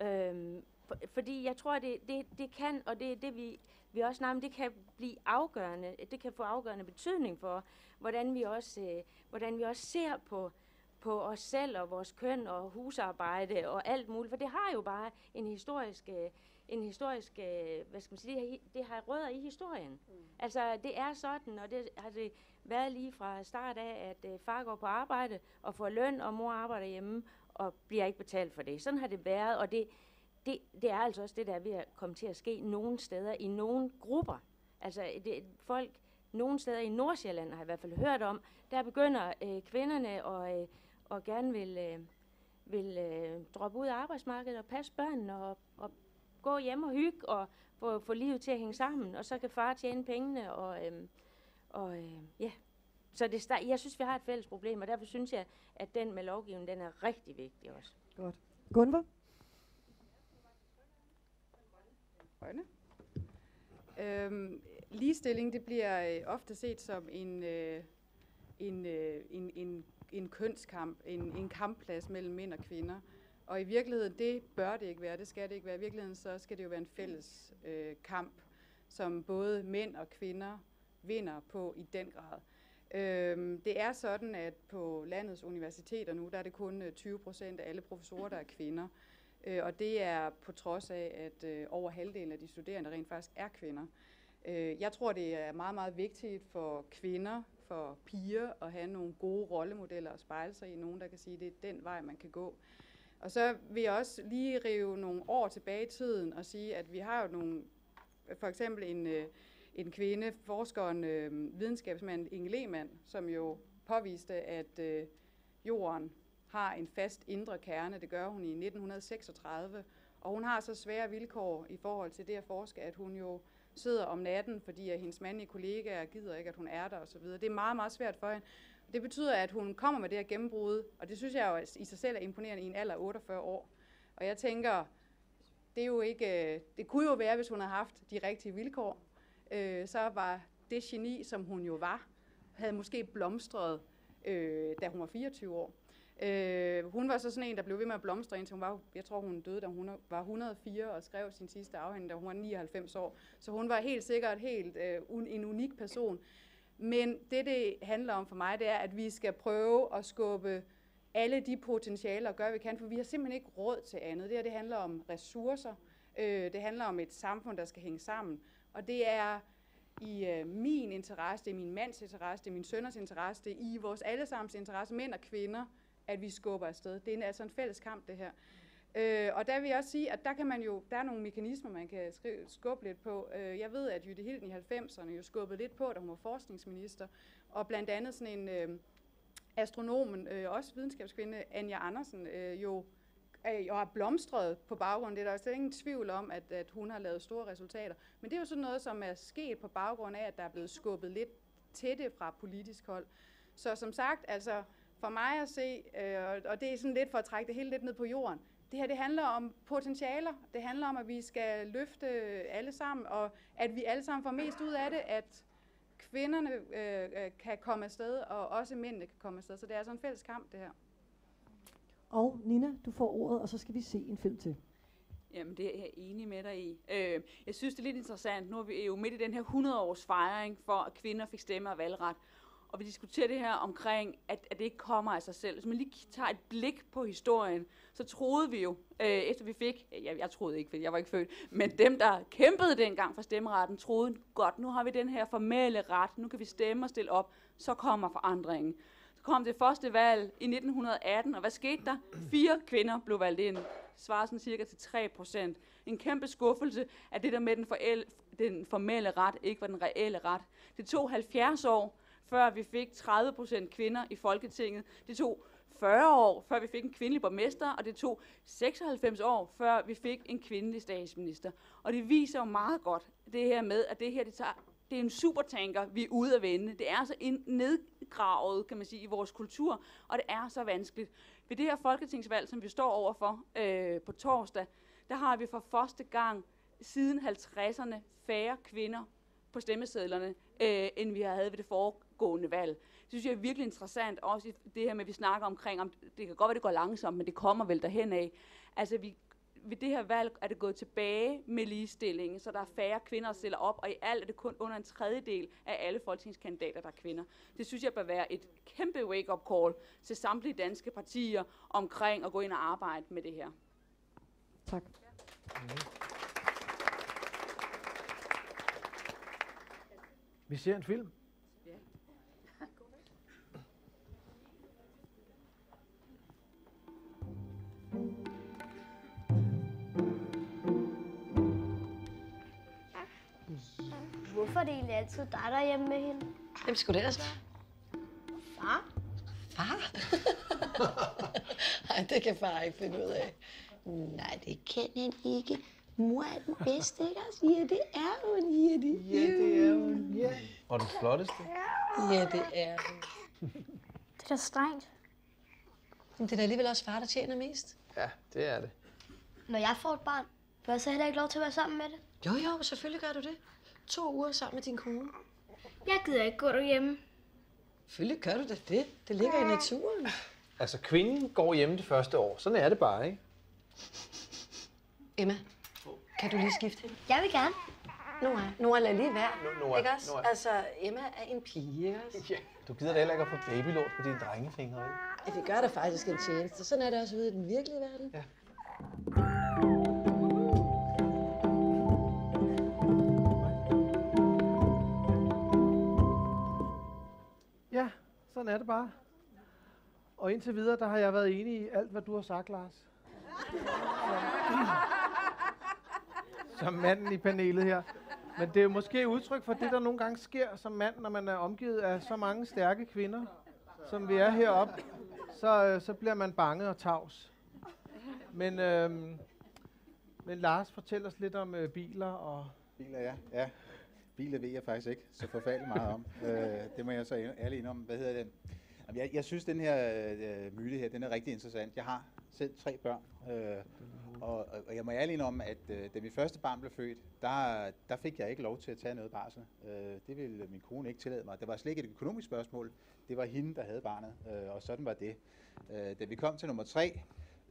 S9: Øhm, for, fordi jeg tror, det, det, det kan, og det er det, vi, vi også snakker det kan blive afgørende, det kan få afgørende betydning for, hvordan vi også, øh, hvordan vi også ser på, på os selv og vores køn og husarbejde og alt muligt, for det har jo bare en historisk, øh, en historisk, øh, hvad skal man sige, det har, det har rødder i historien. Mm. Altså, det er sådan, og det har det været lige fra start af, at øh, far går på arbejde og får løn, og mor arbejder hjemme og bliver ikke betalt for det. Sådan har det været, og det, det, det er altså også det, der er ved at komme til at ske nogle steder i nogle grupper. Altså, øh, det, folk nogle steder i Nordsjælland har jeg i hvert fald hørt om, der begynder øh, kvinderne og, øh, og gerne vil, øh, vil øh, droppe ud af arbejdsmarkedet og passe børnene og, og gå hjem og hygge og få, få livet til at hænge sammen, og så kan far tjene pengene. Og, øh, og øh, ja, så det start, jeg synes, vi har et fælles problem, og derfor synes jeg, at den med lovgivningen, den er rigtig vigtig også.
S2: Godt. Gunvar?
S10: Grønne. Øhm, ligestilling det bliver øh, ofte set som en, øh, en, øh, en, en, en kønskamp, en, en kampplads mellem mænd og kvinder. Og i virkeligheden, det bør det ikke være, det skal det ikke være. I virkeligheden så skal det jo være en fælles øh, kamp, som både mænd og kvinder vinder på i den grad. Øhm, det er sådan, at på landets universiteter nu, der er det kun øh, 20 procent af alle professorer, der er kvinder. Øh, og det er på trods af, at øh, over halvdelen af de studerende rent faktisk er kvinder. Øh, jeg tror, det er meget, meget vigtigt for kvinder, for piger, at have nogle gode rollemodeller og spejle sig i. Nogen, der kan sige, at det er den vej, man kan gå. Og så vil jeg også lige rive nogle år tilbage i tiden og sige, at vi har jo nogle, for eksempel en, øh, en kvinde, forskeren, øh, videnskabsmand Inge Lehmann, som jo påviste, at øh, jorden har en fast indre kerne. Det gør hun i 1936. Og hun har så svære vilkår i forhold til det at forske, at hun jo sidder om natten, fordi at hendes mandlige kollegaer gider ikke, at hun er der osv. Det er meget, meget svært for hende. Det betyder, at hun kommer med det her gennembrud, og det synes jeg jo i sig selv er imponerende i en alder af 48 år. Og jeg tænker, det er jo ikke, øh, det kunne jo være, hvis hun havde haft de rigtige vilkår, øh, så var det geni, som hun jo var, havde måske blomstret, øh, da hun var 24 år. Øh, hun var så sådan en, der blev ved med at blomstre, indtil hun var, jeg tror hun døde, da hun var 104 og skrev sin sidste afhandling, da hun var 99 år. Så hun var helt sikkert helt øh, un, en unik person. Men det, det handler om for mig, det er, at vi skal prøve at skubbe alle de potentialer og gøre, vi kan, for vi har simpelthen ikke råd til andet. Det her, det handler om ressourcer. Øh, det handler om et samfund, der skal hænge sammen. Og det er i øh, min interesse, det er min mands interesse, det er min sønners interesse, det er i vores allesammens interesse, mænd og kvinder, at vi skubber afsted. Det er altså en fælles kamp, det her. Øh, og der vil jeg også sige, at der kan man jo, der er nogle mekanismer, man kan skrive, skubbe lidt på. Øh, jeg ved, at Jytte Hilden i 90'erne jo skubbede lidt på, da hun var forskningsminister, og blandt andet sådan en øh, astronom, øh, også videnskabskvinde, Anja Andersen, øh, jo øh, har blomstret på baggrund. Det er der slet ingen tvivl om, at, at hun har lavet store resultater. Men det er jo sådan noget, som er sket på baggrund af, at der er blevet skubbet lidt til det fra politisk hold. Så som sagt, altså for mig at se, øh, og det er sådan lidt for at trække det hele lidt ned på jorden, det her det handler om potentialer. Det handler om, at vi skal løfte alle sammen, og at vi alle sammen får mest ud af det, at kvinderne øh, øh kan komme afsted, og også mændene kan komme afsted. Så det er altså en fælles kamp, det her.
S2: Og Nina, du får ordet, og så skal vi se en film til.
S8: Jamen, det er jeg enig med dig i. Øh, jeg synes, det er lidt interessant. Nu er vi jo midt i den her 100-års fejring for, at kvinder fik stemme og valgret og vi diskuterer det her omkring, at, at det ikke kommer af sig selv. Hvis man lige tager et blik på historien, så troede vi jo, øh, efter vi fik, jeg, jeg troede ikke, for jeg var ikke født, men dem, der kæmpede dengang for stemmeretten, troede, godt, nu har vi den her formelle ret, nu kan vi stemme og stille op, så kommer forandringen. Så kom det første valg i 1918, og hvad skete der? Fire kvinder blev valgt ind. Svarer sådan cirka til 3 procent. En kæmpe skuffelse, at det der med den, forel, den formelle ret ikke var den reelle ret. Det tog 70 år, før vi fik 30 procent kvinder i Folketinget. Det tog 40 år, før vi fik en kvindelig borgmester, og det tog 96 år, før vi fik en kvindelig statsminister. Og det viser jo meget godt det her med, at det her det tager, det er en supertanker, vi er ude at vende. Det er altså så nedgravet, kan man sige, i vores kultur, og det er så vanskeligt. Ved det her folketingsvalg, som vi står overfor øh, på torsdag, der har vi for første gang siden 50'erne færre kvinder på stemmesedlerne, øh, end vi havde ved det foregående valg. Det synes jeg er virkelig interessant, også i det her med, at vi snakker omkring, om det kan godt være, det går langsomt, men det kommer vel derhen af. Altså, vi, ved det her valg er det gået tilbage med ligestillingen, så der er færre kvinder, der stiller op, og i alt er det kun under en tredjedel af alle folketingskandidater, der er kvinder. Det synes jeg bør være et kæmpe wake-up call til samtlige danske partier omkring at gå ind og arbejde med det her.
S2: Tak.
S3: Vi ser en film.
S16: Hvorfor er det egentlig altid dig, der er hjemme med hende?
S5: Hvem skulle det ellers være?
S16: Far?
S5: Far? (laughs) Nej, det kan far ikke finde ud af.
S16: Nej, det kan han ikke. Mor er den bedste, ikke også? Ja, det er hun, Jette.
S6: Ja, det er hun. Ja. Og den flotteste.
S5: Ja, det er hun.
S16: Det er da strengt.
S5: Men det er da alligevel også far, der tjener mest.
S6: Ja, det er det.
S16: Når jeg får et barn, får jeg så heller ikke lov til at være sammen med det?
S5: Jo, jo, selvfølgelig gør du det. To uger sammen med din kone.
S16: Jeg gider ikke gå derhjemme.
S5: Selvfølgelig gør du da det. Det ligger i naturen.
S6: Altså, kvinden går hjemme det første år. Sådan er det bare, ikke?
S5: Emma, kan du lige skifte hende?
S16: Jeg vil gerne.
S5: Nora, Nora, lad lige være.
S6: No- Nora,
S5: ikke også?
S6: Nora.
S5: Altså, Emma er en pige, ikke også?
S6: Ja. Du gider da heller ikke at få babylort på dine drengefingre, vel?
S5: Ja, vi gør da faktisk en tjeneste. Sådan er det også ude i den virkelige verden.
S6: Ja.
S3: Sådan er det bare. Og indtil videre, der har jeg været enig i alt, hvad du har sagt, Lars. (laughs) Som manden i panelet her. Men det er jo måske udtryk for det, der nogle gange sker som mand, når man er omgivet af så mange stærke kvinder, som vi er heroppe. Så, øh, så bliver man bange og tavs. Men, øhm, men Lars, fortæl os lidt om øh, biler og...
S17: Biler, ja. ja. Biler ved jeg faktisk ikke så forfærdeligt meget om. (laughs) øh, det må jeg så ærlig indrømme. Hvad hedder det? Jamen, jeg, jeg synes, den her øh, myte her, den er rigtig interessant. Jeg har selv tre børn, øh, og, og jeg må ærlig om, at øh, da mit første barn blev født, der, der fik jeg ikke lov til at tage noget barsel. Øh, det ville min kone ikke tillade mig. Det var slet ikke et økonomisk spørgsmål. Det var hende, der havde barnet, øh, og sådan var det. Øh, da vi kom til nummer tre,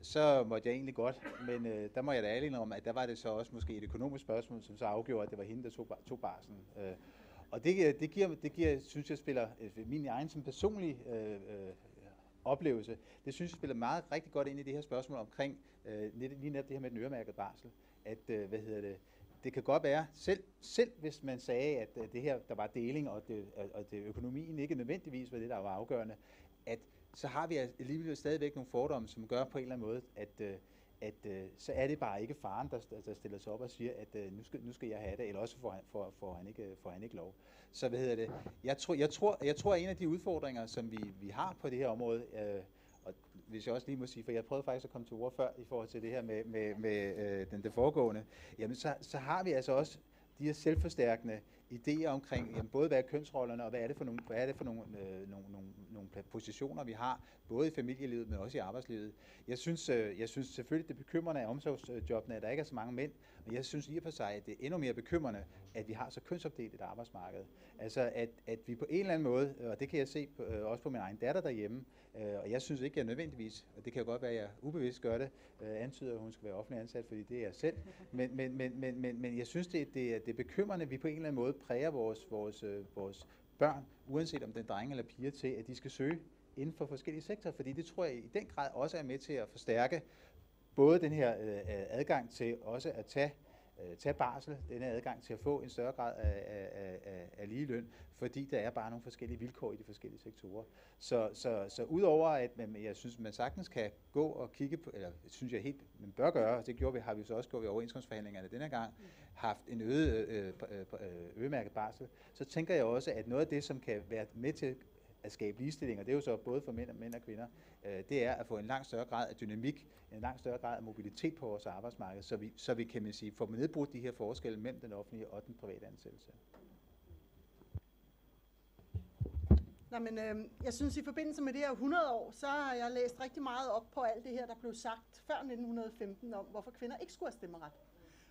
S17: så måtte jeg egentlig godt, men øh, der må jeg da ærlig om, at der var det så også måske et økonomisk spørgsmål, som så afgjorde, at det var hende, der tog, bar- tog barsen. Øh, og det, øh, det, giver, det giver, synes jeg, spiller øh, min egen som personlig øh, øh, oplevelse, det synes jeg spiller meget rigtig godt ind i det her spørgsmål omkring øh, lige netop det her med den øremærkede barsel. At, øh, hvad hedder det, det kan godt være, selv, selv hvis man sagde, at øh, det her, der var deling, og det, og det økonomien ikke nødvendigvis var det, der var afgørende, at så har vi altså alligevel stadigvæk nogle fordomme, som gør på en eller anden måde, at, øh, at øh, så er det bare ikke faren, der, der stiller sig op og siger, at øh, nu, skal, nu skal jeg have det, eller også får han, får, får han, ikke, får han ikke lov. Så hvad hedder det? Jeg tror, jeg tror, jeg tror at en af de udfordringer, som vi, vi har på det her område, øh, og hvis jeg også lige må sige, for jeg prøvede faktisk at komme til ord før i forhold til det her med, med, med øh, den det foregående, jamen så, så har vi altså også de her selvforstærkende idéer omkring jamen både hvad er kønsrollerne, og hvad er det for nogle, hvad er det for nogle, øh, nogle, nogle, nogle positioner, vi har, både i familielivet, men også i arbejdslivet. Jeg synes, øh, jeg synes selvfølgelig, det er bekymrende af omsorgsjobbene, at der ikke er så mange mænd, men jeg synes lige på for sig, at det er endnu mere bekymrende, at vi har så kønsopdelt et arbejdsmarked. Altså, at, at vi på en eller anden måde, og det kan jeg se på, øh, også på min egen datter derhjemme, øh, Øh, og jeg synes ikke, jeg nødvendigvis, og det kan jo godt være, at jeg ubevidst gør det, øh, antyder, at hun skal være offentlig ansat, fordi det er jeg selv, men, men, men, men, men, men jeg synes, det, det, er, det er bekymrende, at vi på en eller anden måde præger vores, vores, øh, vores børn, uanset om det er drenge eller piger, til, at de skal søge inden for forskellige sektorer, fordi det tror jeg i den grad også er med til at forstærke både den her øh, adgang til også at tage øh, tage barsel, denne adgang til at få en større grad af, af, af, af lige løn, fordi der er bare nogle forskellige vilkår i de forskellige sektorer. Så, så, så udover at man, jeg synes, man sagtens kan gå og kigge på, eller synes jeg helt, man bør gøre, og det gjorde vi, har vi så også gjort ved overenskomstforhandlingerne denne gang, haft en øget øh, øh, øh, øremærket barsel, så tænker jeg også, at noget af det, som kan være med til at skabe ligestilling, og det er jo så både for mænd og, mænd og kvinder, øh, det er at få en langt større grad af dynamik, en langt større grad af mobilitet på vores arbejdsmarked, så vi, så vi kan man sige, få nedbrudt de her forskelle mellem den offentlige og den private ansættelse.
S1: Nå, men øh, jeg synes, i forbindelse med det her 100 år, så har jeg læst rigtig meget op på alt det her, der blev sagt før 1915 om, hvorfor kvinder ikke skulle have stemmeret.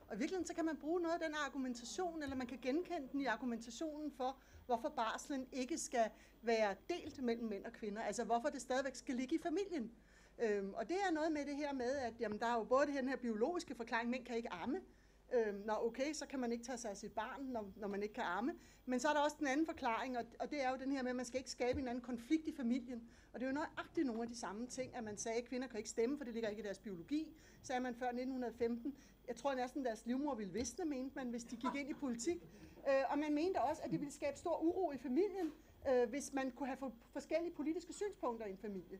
S1: Og i virkeligheden, så kan man bruge noget af den argumentation, eller man kan genkende den i argumentationen for, hvorfor barslen ikke skal være delt mellem mænd og kvinder. Altså, hvorfor det stadigvæk skal ligge i familien. Øhm, og det er noget med det her med, at jamen, der er jo både den her biologiske forklaring, mænd kan ikke amme. Øhm, når okay, så kan man ikke tage sig af sit barn, når, når man ikke kan amme. Men så er der også den anden forklaring, og, og det er jo den her med, at man skal ikke skabe en anden konflikt i familien. Og det er jo nøjagtigt nogle af de samme ting, at man sagde, at kvinder kan ikke stemme, for det ligger ikke i deres biologi, sagde man før 1915. Jeg tror næsten, deres livmor ville visne, mente man, hvis de gik ind i politik. Øh, og man mente også, at det ville skabe stor uro i familien, øh, hvis man kunne have for, forskellige politiske synspunkter i en familie.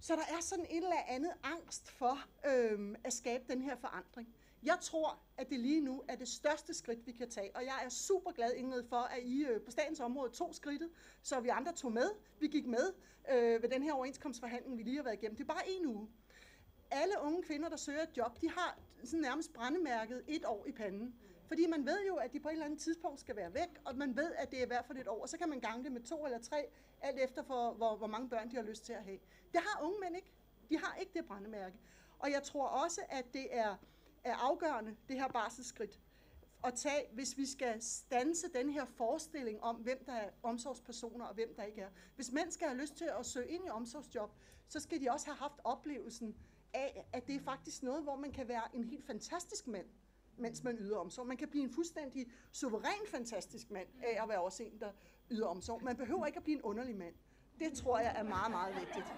S1: Så der er sådan et eller andet angst for øh, at skabe den her forandring. Jeg tror, at det lige nu er det største skridt, vi kan tage, og jeg er super glad, Ingrid, for, at I øh, på statens område tog skridtet, så vi andre tog med. Vi gik med øh, ved den her overenskomstforhandling, vi lige har været igennem. Det er bare en uge. Alle unge kvinder, der søger et job, de har sådan nærmest brændemærket et år i panden. Fordi man ved jo, at de på et eller andet tidspunkt skal være væk, og man ved, at det er i hvert fald et år, og så kan man gange det med to eller tre, alt efter for, hvor, hvor mange børn de har lyst til at have. Det har unge mænd ikke. De har ikke det brændemærke. Og jeg tror også, at det er, er afgørende, det her barselsskridt, at tage, hvis vi skal stanse den her forestilling om, hvem der er omsorgspersoner og hvem der ikke er. Hvis mænd skal have lyst til at søge ind i omsorgsjob, så skal de også have haft oplevelsen af, at det er faktisk noget, hvor man kan være en helt fantastisk mand, mens man yder omsorg. Man kan blive en fuldstændig suveræn fantastisk mand af at være også en, der yder omsorg. Man behøver ikke at blive en underlig mand. Det tror jeg er meget, meget vigtigt. (laughs)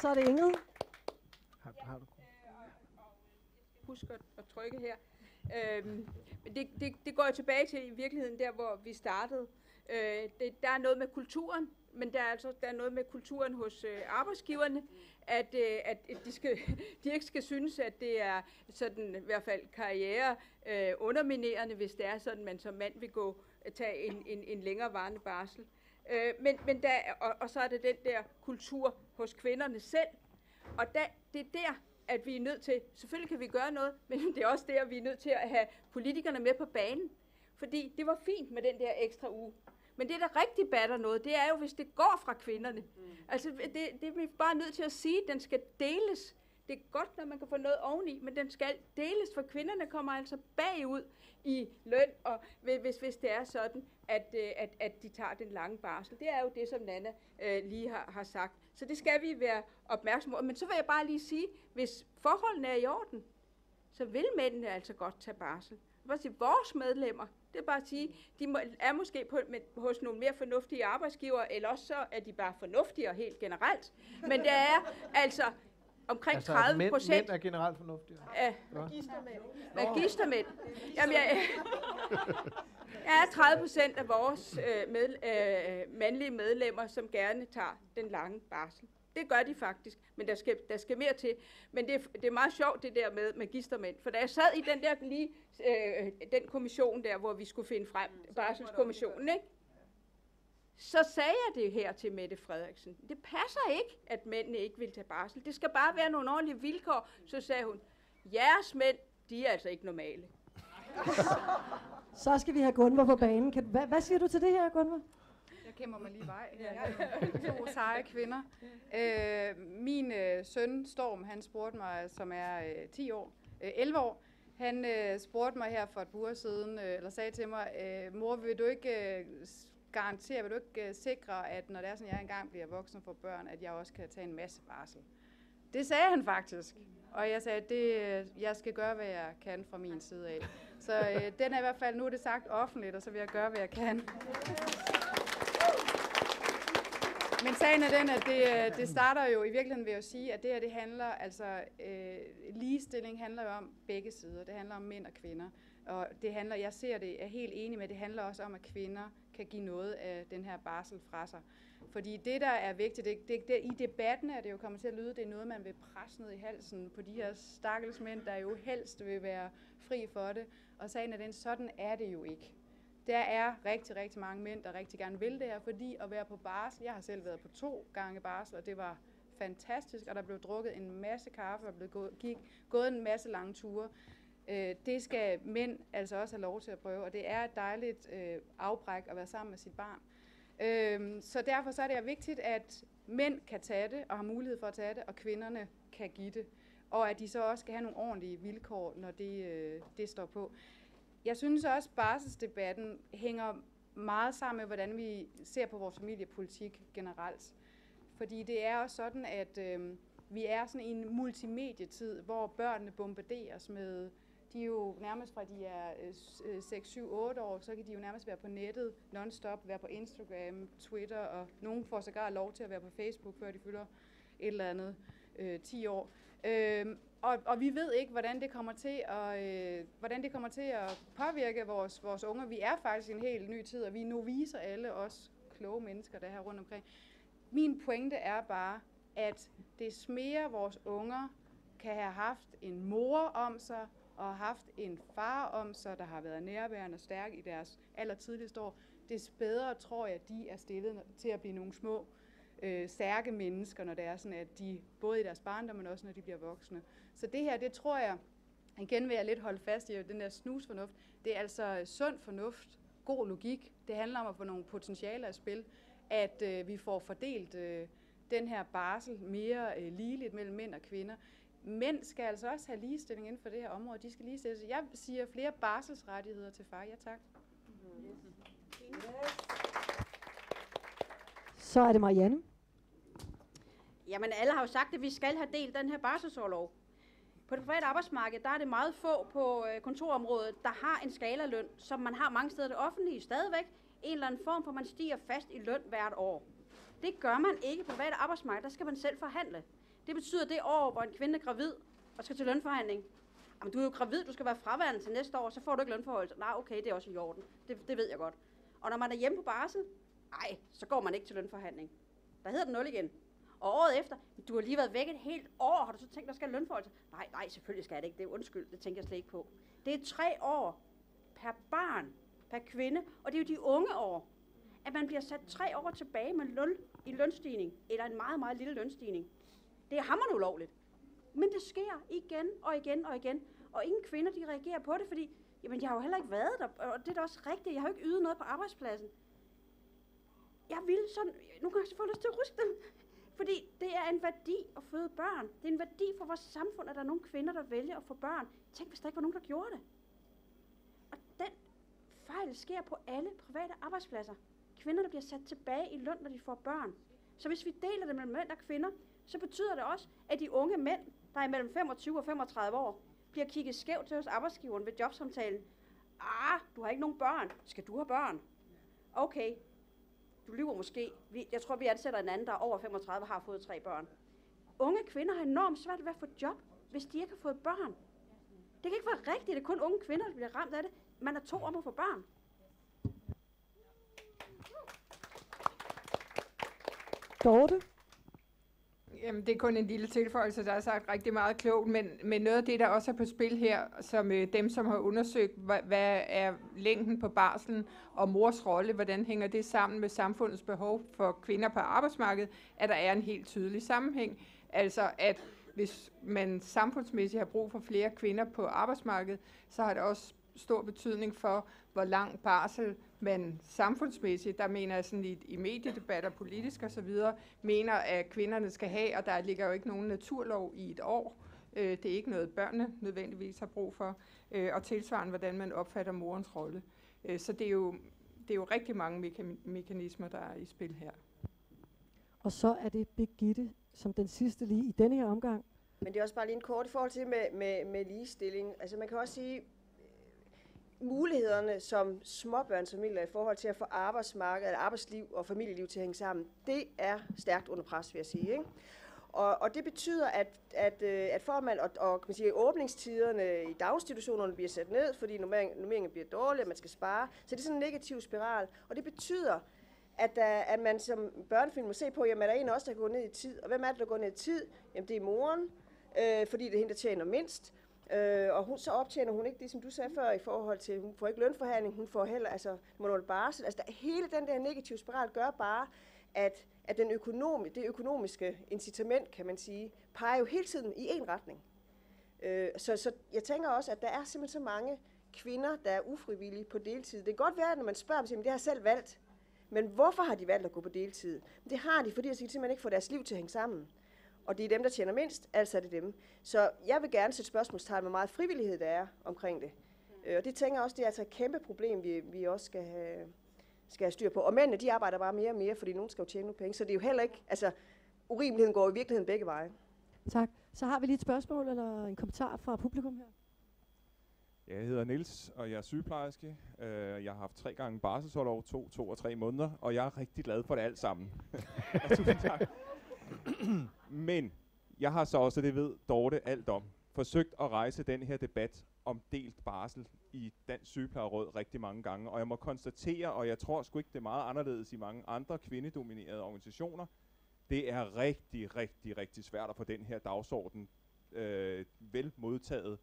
S2: Så er det Ingrid.
S3: Har, har du?
S12: Husk at, at trykke her. Øhm, men det, det, det går jo tilbage til i virkeligheden der, hvor vi startede. Øh, det, der er noget med kulturen, men der er altså der er noget med kulturen hos øh, arbejdsgiverne, at, øh, at de, skal, (laughs) de ikke skal synes, at det er sådan i hvert fald karriere øh, underminerende, hvis det er sådan, man som mand vil gå øh, tage en, en, en længere varende barsel. Øh, men, men der, og, og så er det den der kultur hos kvinderne selv, og der, det er der, at vi er nødt til, selvfølgelig kan vi gøre noget, (laughs) men det er også der, vi er nødt til at have politikerne med på banen. Fordi det var fint med den der ekstra uge. Men det, der rigtig batter noget, det er jo, hvis det går fra kvinderne. Mm. Altså, det, det er vi bare nødt til at sige, den skal deles. Det er godt, når man kan få noget oveni, men den skal deles, for kvinderne kommer altså bagud i løn, og hvis, hvis det er sådan, at, øh, at, at de tager den lange barsel. Det er jo det, som Nana øh, lige har, har sagt. Så det skal vi være opmærksomme på. Men så vil jeg bare lige sige, hvis forholdene er i orden, så vil mændene altså godt tage barsel. Vores medlemmer, det er bare at sige, de må, er måske på, med, hos nogle mere fornuftige arbejdsgiver, eller også så er de bare fornuftige helt generelt. Men det er altså omkring
S3: altså,
S12: 30 procent...
S3: Mænd, mænd er generelt fornuftige.
S12: Ja.
S14: Magistermænd.
S12: Magistermænd. Jamen, jeg, jeg (laughs) er 30 procent af vores øh, med, øh, mandlige medlemmer, som gerne tager den lange barsel. Det gør de faktisk, men der skal, der skal mere til. Men det, er, det er meget sjovt, det der med magistermænd. For da jeg sad i den der lige, øh, den kommission der, hvor vi skulle finde frem, barselskommissionen, ikke? så sagde jeg det her til Mette Frederiksen. Det passer ikke, at mændene ikke vil tage barsel. Det skal bare være nogle ordentlige vilkår. Så sagde hun, jeres mænd, de er altså ikke normale. (laughs)
S2: Så skal vi have Gunvor på banen. Kan, hvad, hvad siger du til det her, Gunvor?
S10: Kæmper mig lige vej. Ja. to seje kvinder. Øh, min øh, søn Storm, han spurgte mig, som er øh, 10 år, øh, 11 år, han øh, spurgte mig her for et par uger siden, øh, eller sagde til mig, øh, mor, vil du ikke øh, garantere, vil du ikke uh, sikre, at når det er sådan, jeg engang bliver voksen for børn, at jeg også kan tage en masse barsel? Det sagde han faktisk. Og jeg sagde, at det, jeg skal gøre, hvad jeg kan fra min side af. Så uh, den er i hvert fald, nu er det sagt offentligt, og så vil jeg gøre, hvad jeg kan. Men sagen er den, at det, øh, det starter jo i virkeligheden ved at sige, at det her, det handler, altså øh, ligestilling handler jo om begge sider. Det handler om mænd og kvinder. Og det handler, jeg ser det, er helt enig med, det handler også om, at kvinder kan give noget af den her barsel fra sig. Fordi det, der er vigtigt, det, det, det, i debatten er det jo kommet til at lyde, det er noget, man vil presse ned i halsen på de her stakkels mænd, der jo helst vil være fri for det. Og sagen er den, sådan er det jo ikke. Der er rigtig, rigtig mange mænd, der rigtig gerne vil det her, fordi at være på barsel, jeg har selv været på to gange barsel, og det var fantastisk, og der blev drukket en masse kaffe, og blev gået, gik, gået en masse lange ture. Øh, det skal mænd altså også have lov til at prøve, og det er et dejligt øh, afbræk at være sammen med sit barn. Øh, så derfor så er det vigtigt, at mænd kan tage det, og har mulighed for at tage det, og kvinderne kan give det. Og at de så også skal have nogle ordentlige vilkår, når det, øh, det står på. Jeg synes også, at barselsdebatten hænger meget sammen med, hvordan vi ser på vores familiepolitik generelt. Fordi det er også sådan, at øh, vi er sådan i en multimedietid, hvor børnene bombarderes med, de er jo nærmest fra de er øh, 6, 7, 8 år, så kan de jo nærmest være på nettet non-stop, være på Instagram, Twitter, og nogen får sågar lov til at være på Facebook, før de fylder et eller andet øh, 10 år. Øh, og, og vi ved ikke, hvordan det kommer til at, øh, hvordan det kommer til at påvirke vores, vores unge. Vi er faktisk i en helt ny tid, og vi nu viser alle os kloge mennesker, der her rundt omkring. Min pointe er bare, at det mere vores unger kan have haft en mor om sig, og haft en far om sig, der har været nærværende og stærk i deres allertidligste år, des bedre tror jeg, de er stillet til at blive nogle små, øh, stærke mennesker, når det er sådan, at de både i deres barndom, men også når de bliver voksne. Så det her, det tror jeg, igen vil jeg lidt holde fast i, den der snusfornuft, det er altså sund fornuft, god logik. Det handler om at få nogle potentialer i spil, at øh, vi får fordelt øh, den her barsel mere øh, ligeligt mellem mænd og kvinder. Mænd skal altså også have ligestilling inden for det her område. De skal ligestilles. Jeg siger flere barselsrettigheder til far. Ja, tak.
S2: Så er det Marianne.
S7: Jamen, alle har jo sagt, at vi skal have delt den her barselsårlov. På det private arbejdsmarked, der er det meget få på øh, kontorområdet, der har en skalaløn, som man har mange steder det offentlige stadigvæk. En eller anden form, hvor man stiger fast i løn hvert år. Det gør man ikke på det private arbejdsmarked, der skal man selv forhandle. Det betyder det år, hvor en kvinde er gravid og skal til lønforhandling. Jamen, du er jo gravid, du skal være fraværende til næste år, så får du ikke lønforhold. Nej, okay, det er også i orden. Det, det ved jeg godt. Og når man er hjemme på barsel, ej, så går man ikke til lønforhandling. Der hedder den 0 igen. Og året efter, du har lige været væk et helt år, har du så tænkt, der skal lønforhold? Nej, nej, selvfølgelig skal det ikke. Det er undskyld, det tænker jeg slet ikke på. Det er tre år per barn, per kvinde, og det er jo de unge år, at man bliver sat tre år tilbage med løn i lønstigning, eller en meget, meget lille lønstigning. Det er hammerende ulovligt. Men det sker igen og igen og igen. Og ingen kvinder, de reagerer på det, fordi jamen, jeg har jo heller ikke været der, og det er da også rigtigt. Jeg har jo ikke ydet noget på arbejdspladsen. Jeg vil sådan, nu kan jeg få lyst til at ryste dem. Fordi det er en værdi at føde børn. Det er en værdi for vores samfund, at der er nogle kvinder, der vælger at få børn. Tænk, hvis der ikke var nogen, der gjorde det. Og den fejl sker på alle private arbejdspladser. Kvinder, der bliver sat tilbage i løn, når de får børn. Så hvis vi deler det mellem mænd og kvinder, så betyder det også, at de unge mænd, der er mellem 25 og 35 år, bliver kigget skævt til hos arbejdsgiveren ved jobsamtalen. Ah, du har ikke nogen børn. Skal du have børn? Okay, du lyver måske. Jeg tror, vi ansætter en anden, der er over 35 og har fået tre børn. Unge kvinder har enormt svært ved at få job, hvis de ikke har fået børn. Det kan ikke være rigtigt, at det er kun unge kvinder, der bliver ramt af det. Man er to om at få børn.
S2: Dorte?
S15: Jamen, det er kun en lille tilføjelse, der er sagt rigtig meget klogt, men, men noget af det, der også er på spil her, som øh, dem, som har undersøgt, hvad, hvad er længden på barslen og mors rolle, hvordan hænger det sammen med samfundets behov for kvinder på arbejdsmarkedet, at der er en helt tydelig sammenhæng. Altså, at hvis man samfundsmæssigt har brug for flere kvinder på arbejdsmarkedet, så har det også stor betydning for, hvor lang barsel man samfundsmæssigt, der mener jeg sådan i, i mediedebatter, politisk og så videre, mener, at kvinderne skal have, og der ligger jo ikke nogen naturlov i et år. Øh, det er ikke noget, børnene nødvendigvis har brug for, øh, og tilsvarende, hvordan man opfatter morens rolle. Øh, så det er, jo, det er jo rigtig mange meka- mekanismer, der er i spil her.
S2: Og så er det Birgitte som den sidste lige i denne her omgang.
S11: Men det er også bare lige en kort i forhold til med, med, med ligestilling. Altså man kan også sige, mulighederne som småbørnsfamilier i forhold til at få arbejdsmarkedet, eller arbejdsliv og familieliv til at hænge sammen, det er stærkt under pres, vil jeg sige. Ikke? Og, og det betyder, at, at, øh, at for man, og, og kan man sige, åbningstiderne i daginstitutionerne bliver sat ned, fordi normeringen bliver dårlig, og man skal spare. Så det er sådan en negativ spiral. Og det betyder, at, der, at man som børnefilm må se på, jamen er der en også, der går ned i tid? Og hvem er det, der går ned i tid? Jamen det er moren, øh, fordi det er hende, der tjener mindst. Øh, og hun, så optjener hun ikke det, som du sagde før, i forhold til, hun får ikke lønforhandling, hun får heller, altså, må barsel. Altså, der, hele den der negative spiral gør bare, at, at den økonomi, det økonomiske incitament, kan man sige, peger jo hele tiden i en retning. Øh, så, så jeg tænker også, at der er simpelthen så mange kvinder, der er ufrivillige på deltid. Det kan godt være, at når man spørger dem, at det har selv valgt. Men hvorfor har de valgt at gå på deltid? Det har de, fordi de simpelthen ikke får deres liv til at hænge sammen og det er dem, der tjener mindst, altså er det dem. Så jeg vil gerne sætte spørgsmålstegn, hvor meget frivillighed der er omkring det. Øh, og det tænker jeg også, det er altså et kæmpe problem, vi, vi også skal have, skal have styr på. Og mændene, de arbejder bare mere og mere, fordi nogen skal jo tjene nogle penge. Så det er jo heller ikke, altså urimeligheden går i virkeligheden begge veje.
S2: Tak. Så har vi lige et spørgsmål eller en kommentar fra publikum her.
S18: Jeg hedder Nils og jeg er sygeplejerske. Øh, Jeg har haft tre gange barselsårlov, to, to og tre måneder, og jeg er rigtig glad for det alt sammen. (laughs) Tusind tak. Men jeg har så også, det ved Dorte alt om, forsøgt at rejse den her debat om delt barsel i Dansk Sygeplejeråd rigtig mange gange. Og jeg må konstatere, og jeg tror sgu ikke, det er meget anderledes i mange andre kvindedominerede organisationer, det er rigtig, rigtig, rigtig svært at få den her dagsorden øh, vel modtaget.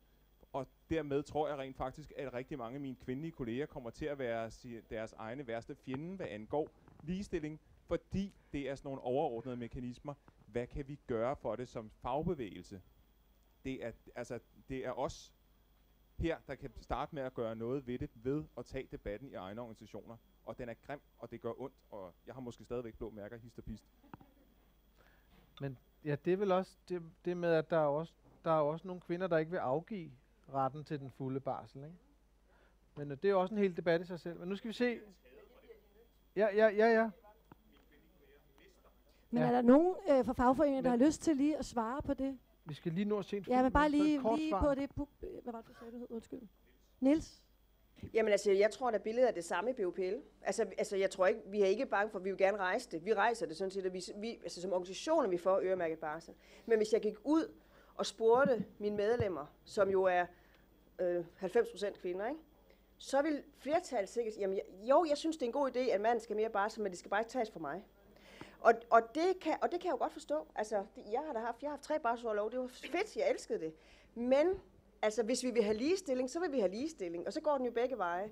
S18: Og dermed tror jeg rent faktisk, at rigtig mange af mine kvindelige kolleger kommer til at være deres egne værste fjende, hvad angår ligestilling, fordi det er sådan nogle overordnede mekanismer. Hvad kan vi gøre for det som fagbevægelse? Det er, altså, det er os her, der kan starte med at gøre noget ved det, ved at tage debatten i egne organisationer. Og den er grim, og det gør ondt, og jeg har måske stadigvæk blå mærker, hist og pist.
S3: Men ja, det er vel også det, det med, at der er også, der er også nogle kvinder, der ikke vil afgive retten til den fulde barsel. Ikke? Men øh, det er også en hel debat i sig selv. Men nu skal vi se. Ja, ja, ja, ja.
S2: Men
S3: Ja.
S2: er der nogen øh, fra fagforeningen, der har lyst til lige at svare på det?
S3: Vi skal lige nå at se en
S2: Ja, men bare lige, lige
S3: svar.
S2: på det. pu- øh, Hvad var det, du sagde, du hed? Undskyld. Niels?
S11: Jamen altså, jeg tror, at billedet er det samme i BUPL. Altså, altså, jeg tror ikke, vi er ikke bange for, vi vil gerne rejse det. Vi rejser det sådan set, at vi, vi altså, som organisation er vi for øremærket barsel. Men hvis jeg gik ud og spurgte mine medlemmer, som jo er øh, 90 procent kvinder, ikke? så vil flertallet sikkert sige, jo, jeg synes, det er en god idé, at manden skal mere barsel, men det skal bare ikke tages for mig. Og, og, det kan, og det kan jeg jo godt forstå. Altså, det, jeg har da haft, jeg har haft tre barselsorlov, det var fedt, jeg elskede det. Men altså, hvis vi vil have ligestilling, så vil vi have ligestilling, og så går den jo begge veje.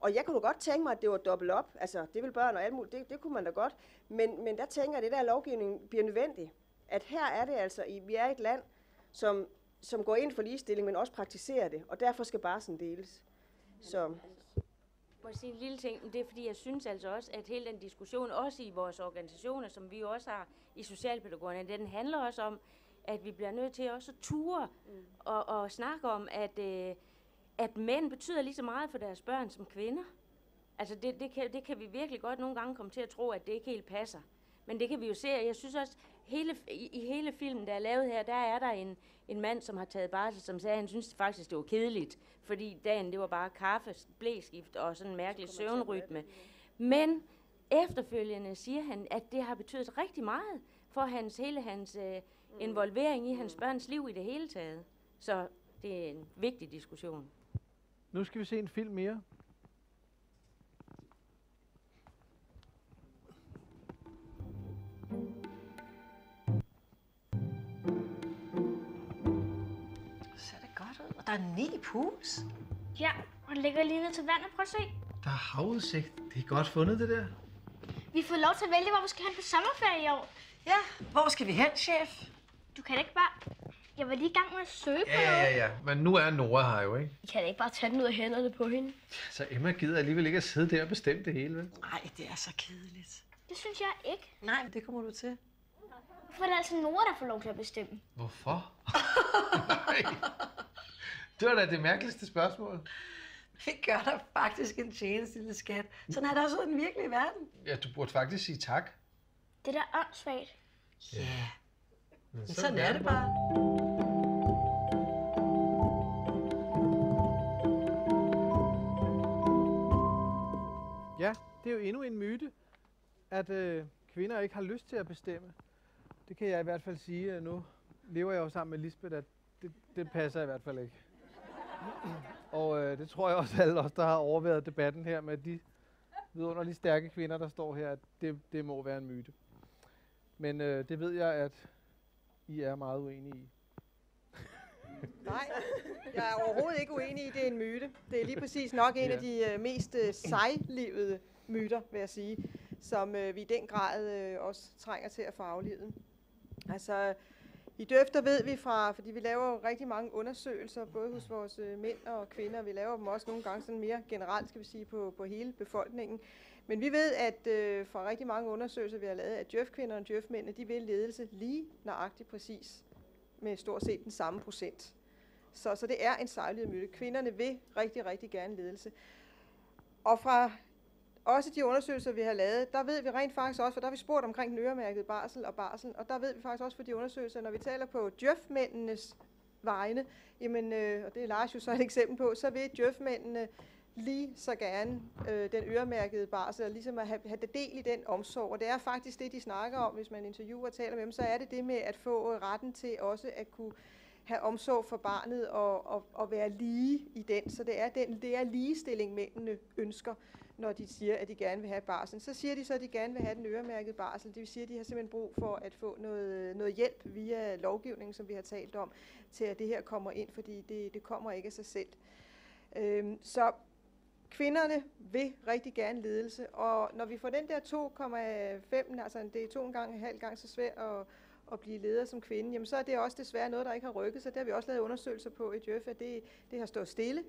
S11: Og jeg kunne da godt tænke mig, at det var dobbelt op. Altså, det vil børn og alt muligt, det, det kunne man da godt. Men, men der tænker jeg, at det der lovgivning bliver nødvendigt. At her er det altså, i, vi er et land, som, som går ind for ligestilling, men også praktiserer det, og derfor skal barsen deles. Så
S9: må jeg sige en lille ting? Men Det er fordi, jeg synes altså også, at hele den diskussion, også i vores organisationer, som vi også har i Socialpædagogerne, den handler også om, at vi bliver nødt til også at ture mm. og, og snakke om, at, øh, at mænd betyder lige så meget for deres børn som kvinder. Altså det, det, kan, det kan vi virkelig godt nogle gange komme til at tro, at det ikke helt passer. Men det kan vi jo se, og jeg synes også, hele, i, i hele filmen, der er lavet her, der er der en, en mand, som har taget barsel, som sagde, at han synes faktisk, det var kedeligt. Fordi dagen, det var bare kaffe, blæskift og sådan en mærkelig søvnrytme. Men efterfølgende siger han, at det har betydet rigtig meget for hans, hele hans øh, involvering i hans børns liv i det hele taget. Så det er en vigtig diskussion.
S3: Nu skal vi se en film mere.
S5: Og der er ni pus.
S19: Ja, og den ligger lige ned til vandet. Prøv at se.
S6: Der er havudsigt. Det er godt fundet, det der.
S19: Vi får lov til at vælge, hvor vi skal hen på sommerferie i år.
S5: Ja, hvor skal vi hen, chef?
S19: Du kan ikke bare... Jeg var lige i gang med at søge på
S6: Ja,
S19: noget.
S6: ja, ja. Men nu er Nora her jo, ikke?
S19: Vi kan da ikke bare tage den ud af hænderne på hende.
S6: Så Emma gider alligevel ikke at sidde der og bestemme det hele, vel?
S5: Nej, det er så kedeligt.
S19: Det synes jeg ikke.
S5: Nej, men det kommer du til.
S19: Hvorfor er det altså Nora, der får lov til at bestemme?
S6: Hvorfor? (laughs) det var da det mærkeligste spørgsmål.
S5: Vi gør dig faktisk en tjeneste, lille skat. Sådan er det også i den virkelige verden.
S6: Ja, du burde faktisk sige tak.
S19: Det er da åndssvagt.
S5: Ja.
S6: Men
S5: Sådan er det bare.
S3: Ja, det er jo endnu en myte, at øh, kvinder ikke har lyst til at bestemme. Det kan jeg i hvert fald sige. øh, Nu lever jeg jo sammen med Lisbeth, at det, det passer i hvert fald ikke. Og øh, det tror jeg også (laughs) alle os, der har overvejet debatten her med de vidunderligt stærke kvinder, der står her, at det, det må være en myte. Men øh, det ved jeg, at I er meget uenige i. (laughs)
S14: Nej, jeg er overhovedet ikke uenig i, at det er en myte. Det er lige præcis nok en
S3: Ja.
S14: af de øh, mest øh, sejlivede myter, vil jeg sige, som øh, vi i den grad øh, også trænger til at få aflivet. Altså, i Døfter ved vi fra, fordi vi laver jo rigtig mange undersøgelser, både hos vores øh, mænd og kvinder, vi laver dem også nogle gange sådan mere generelt, skal vi sige, på, på hele befolkningen. Men vi ved, at øh, fra rigtig mange undersøgelser, vi har lavet, at djøfkvinder og djøfmændene, de vil ledelse lige nøjagtigt præcis med stort set den samme procent. Så, så det er en sejlivet myte. Kvinderne vil rigtig, rigtig gerne ledelse. Og fra også de undersøgelser, vi har lavet, der ved vi rent faktisk også, for der har vi spurgt omkring den øremærkede barsel og barsel, og der ved vi faktisk også for de undersøgelser, når vi taler på djøfmændenes vegne, jamen, øh, og det er Lars jo så et eksempel på, så vil djøfmændene lige så gerne øh, den øremærkede barsel, og ligesom at have, have del i den omsorg. Og det er faktisk det, de snakker om, hvis man interviewer og taler med dem, så er det det med at få øh, retten til også at kunne have omsorg for barnet og, og, og være lige i den. Så det er, den, det er ligestilling, mændene ønsker, når de siger, at de gerne vil have barsel. Så siger de så, at de gerne vil have den øremærkede barsel. Det vil sige, at de har simpelthen brug for at få noget, noget hjælp via lovgivningen, som vi har talt om, til at det her kommer ind, fordi det, det kommer ikke af sig selv. Øhm, så kvinderne vil rigtig gerne ledelse, og når vi får den der 2,5, altså det er to en gang, en halv gang så svært at, at blive leder som kvinde, jamen så er det også desværre noget, der ikke har rykket sig. Det har vi også lavet undersøgelser på i Djøf, at det, det har stået stille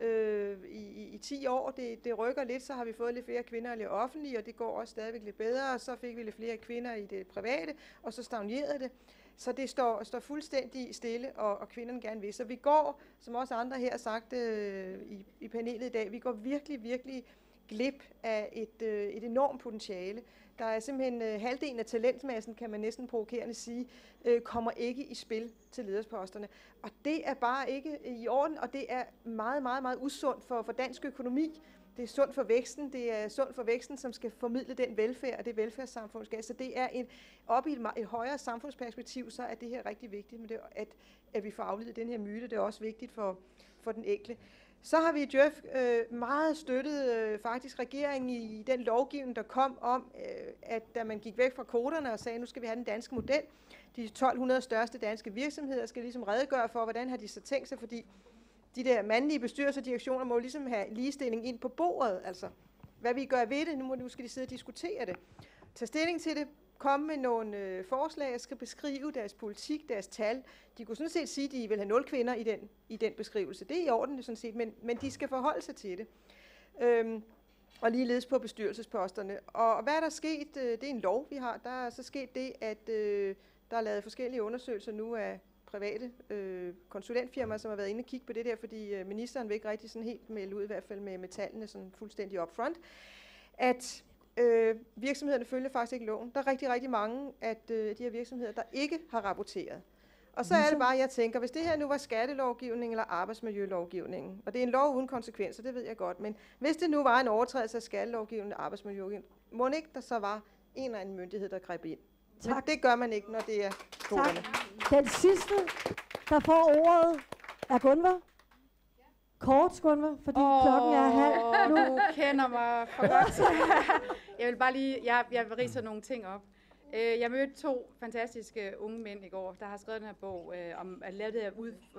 S14: øh, i, i, i 10 år. Det, det rykker lidt, så har vi fået lidt flere kvinder i det offentlige, og det går også stadigvæk lidt bedre, og så fik vi lidt flere kvinder i det private, og så stagnerede det. Så det står, står fuldstændig stille, og, og kvinderne gerne vil. Så vi går, som også andre her har sagt øh, i, i panelet i dag, vi går virkelig, virkelig glip af et, øh, et enormt potentiale. Der er simpelthen øh, halvdelen af talentmassen, kan man næsten provokerende sige, øh, kommer ikke i spil til ledersposterne. Og det er bare ikke øh, i orden, og det er meget, meget, meget usundt for, for dansk økonomi. Det er sundt for væksten, det er sundt for væksten, som skal formidle den velfærd og det velfærdssamfund skal. Så det er en, op i et, et højere samfundsperspektiv, så er det her rigtig vigtigt, med det, at, at vi får afledt den her myte. Det er også vigtigt for, for den enkelte. Så har vi i Djøf øh, meget støttet øh, faktisk regeringen i, i den lovgivning, der kom om, øh, at da man gik væk fra koderne og sagde, nu skal vi have den danske model, de 1200 største danske virksomheder skal ligesom redegøre for, hvordan har de så tænkt sig, fordi de der mandlige bestyrelser og direktioner må ligesom have ligestilling ind på bordet, altså hvad vi gør ved det, nu, må, nu skal de sidde og diskutere det. Tag stilling til det, komme med nogle øh, forslag og skal beskrive deres politik, deres tal. De kunne sådan set sige, at de vil have nul kvinder i den, i den beskrivelse. Det er i orden sådan set, men, men de skal forholde sig til det. Øhm, og ligeledes på bestyrelsesposterne. Og hvad er der sket? Øh, det er en lov, vi har. Der er så sket det, at øh, der er lavet forskellige undersøgelser nu af private øh, konsulentfirmaer, som har været inde og kigge på det der, fordi øh, ministeren vil ikke rigtig sådan helt melde ud, i hvert fald med, med tallene sådan fuldstændig upfront, at øh, virksomhederne følger faktisk ikke loven. Der er rigtig, rigtig mange af øh, de her virksomheder, der ikke har rapporteret. Og så er det bare, jeg tænker, hvis det her nu var skattelovgivning eller arbejdsmiljølovgivningen, og det er en lov uden konsekvenser, det ved jeg godt, men hvis det nu var en overtrædelse af skattelovgivningen og arbejdsmiljølovgivningen, må ikke der så var en eller anden myndighed, der greb ind. Tak. Men det gør man ikke, når det er koderne.
S2: Den sidste, der får ordet, er Gunvar. Kort, Gunvar, fordi oh, klokken er halv nu.
S10: Du kender mig for godt. (laughs) jeg vil bare lige, jeg, jeg vil rise nogle ting op. Øh, jeg mødte to fantastiske unge mænd i går, der har skrevet den her bog øh, om at lave det her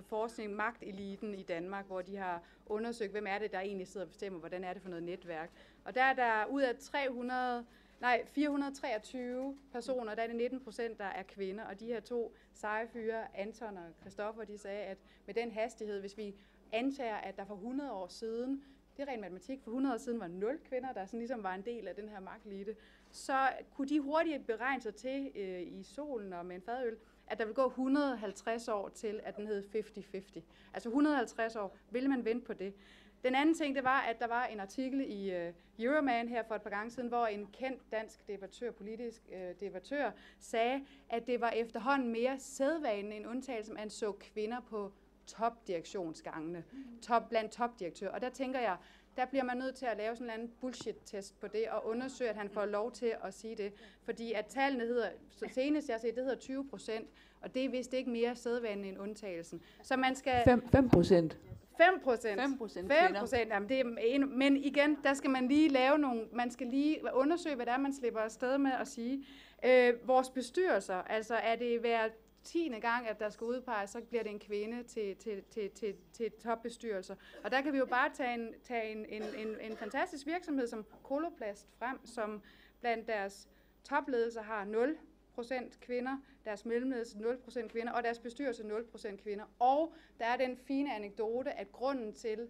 S10: forskning, magteliten i Danmark, hvor de har undersøgt, hvem er det, der egentlig sidder og bestemmer, hvordan er det for noget netværk. Og der er der ud af 300 nej, 423 personer, der er det 19 procent, der er kvinder, og de her to seje fyre, Anton og Christoffer, de sagde, at med den hastighed, hvis vi antager, at der for 100 år siden, det er ren matematik, for 100 år siden var 0 kvinder, der sådan ligesom var en del af den her magtelite, så kunne de hurtigt beregne sig til øh, i solen og med en fadøl, at der vil gå 150 år til, at den hed 50-50. Altså 150 år, ville man vente på det. Den anden ting, det var, at der var en artikel i øh, Euroman her for et par gange siden, hvor en kendt dansk debattør, politisk øh, debattør, sagde, at det var efterhånden mere sædvanen en undtagelse, man så kvinder på topdirektionsgangene, top, blandt topdirektører. Og der tænker jeg, der bliver man nødt til at lave sådan en anden bullshit-test på det, og undersøge, at han får lov til at sige det. Fordi at tallene hedder, så senest jeg har set, det hedder 20 procent, og det er vist ikke mere sædvanen end undtagelsen. Så man skal...
S20: 5 procent.
S10: 5 procent.
S20: 5 procent
S10: 5 procent, jamen det er en, men igen, der skal man lige lave nogle, man skal lige undersøge, hvad det er, man slipper afsted med at sige. Øh, vores bestyrelser, altså er det hver tiende gang, at der skal udpeges, så bliver det en kvinde til, til, til, til, til topbestyrelser. Og der kan vi jo bare tage en, tage en, en, en, en fantastisk virksomhed som Koloplast frem, som blandt deres topledelser har 0 procent kvinder, deres mellemledelse 0% kvinder, og deres bestyrelse 0% kvinder. Og der er den fine anekdote, at grunden til,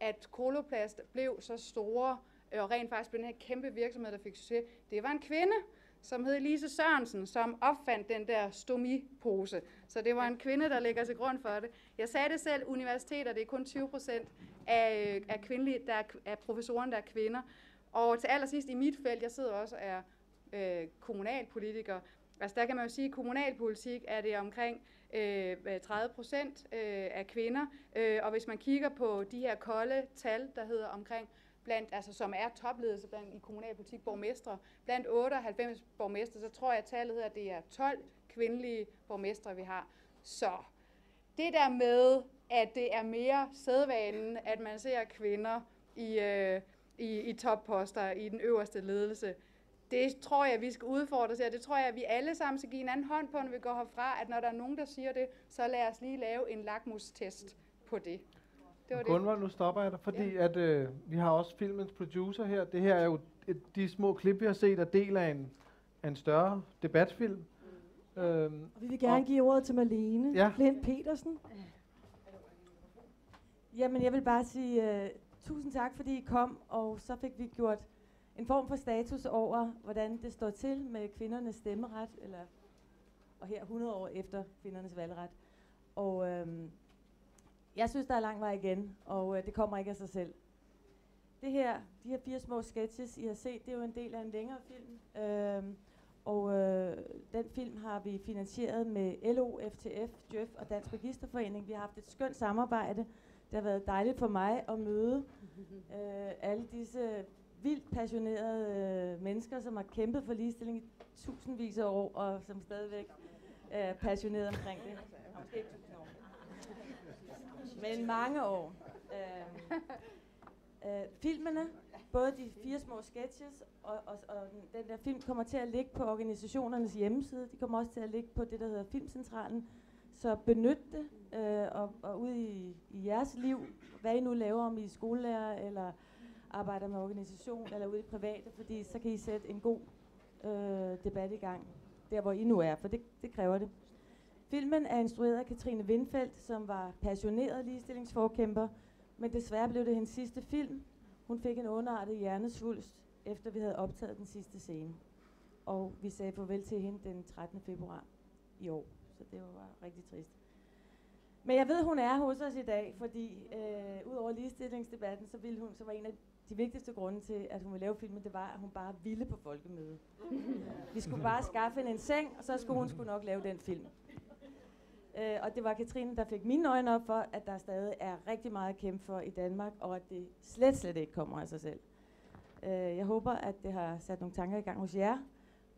S10: at Koloplast blev så store, øh, og rent faktisk blev den her kæmpe virksomhed, der fik succes, det var en kvinde, som hed Lise Sørensen, som opfandt den der stomipose. Så det var en kvinde, der ligger til grund for det. Jeg sagde det selv, universiteter, det er kun 20 procent af, øh, af, kvindelige, der er, af professoren, der er kvinder. Og til allersidst i mit felt, jeg sidder også og er øh, kommunalpolitiker, altså der kan man jo sige, at kommunalpolitik er det omkring øh, 30 procent øh, af kvinder, øh, og hvis man kigger på de her kolde tal, der hedder omkring blandt, altså som er topledelse blandt i kommunalpolitik borgmestre, blandt 98 borgmestre, så tror jeg, at tallet hedder, at det er 12 kvindelige borgmestre, vi har. Så det der med, at det er mere sædvanen, at man ser kvinder i, øh, i, i topposter, i den øverste ledelse, det tror jeg, vi skal udfordre sig, og det tror jeg, at vi alle sammen skal give en anden hånd på, når vi går herfra, at når der er nogen, der siger det, så lad os lige lave en lakmustest på det.
S3: Det var Gunvar, nu stopper jeg dig, fordi ja. at, øh, vi har også filmens producer her. Det her er jo et, de små klip, vi har set, er del af en, af en større debatfilm.
S2: Mm. Øhm, og vi vil gerne og, give ordet til Marlene
S3: ja.
S2: Flint Petersen. Jamen, jeg vil bare sige uh, tusind tak, fordi I kom, og så fik vi gjort en form for status over, hvordan det står til med kvindernes stemmeret, eller, og her 100 år efter kvindernes valgret. Og øhm, jeg synes, der er lang vej igen, og øh, det kommer ikke af sig selv. Det her, de her fire små sketches, I har set, det er jo en del af en længere film. Øhm, og øh, den film har vi finansieret med LO, FTF, Djøf og Dansk Registerforening. Vi har haft et skønt samarbejde. Det har været dejligt for mig at møde øh, alle disse vildt passionerede øh, mennesker, som har kæmpet for ligestilling i tusindvis af år, og som stadigvæk er passionerede omkring det. Måske ikke. Men mange år. Øhm, øh, filmene, både de fire små sketches og, og, og den, den der film, kommer til at ligge på organisationernes hjemmeside. De kommer også til at ligge på det, der hedder Filmcentralen. Så benyt det, øh, og, og ud i, i jeres liv, hvad I nu laver, om I er skolelærer, eller arbejder med organisation, eller ude i private, fordi så kan I sætte en god øh, debat i gang, der hvor I nu er, for det, det kræver det. Filmen er instrueret af Katrine Windfeldt, som var passioneret ligestillingsforkæmper, men desværre blev det hendes sidste film. Hun fik en underartet hjernesvulst, efter vi havde optaget den sidste scene. Og vi sagde farvel til hende den 13. februar i år, så det var rigtig trist. Men jeg ved, hun er hos os i dag, fordi øh, ud over ligestillingsdebatten, så, ville hun, så var en af de vigtigste grunde til, at hun ville lave filmen, det var, at hun bare ville på folkemøde. (laughs) Vi skulle bare skaffe hende en seng, og så skulle hun skulle nok lave den film. Øh, og det var Katrine, der fik mine øjne op for, at der stadig er rigtig meget at kæmpe for i Danmark, og at det slet, slet ikke kommer af sig selv. Øh, jeg håber, at det har sat nogle tanker i gang hos jer,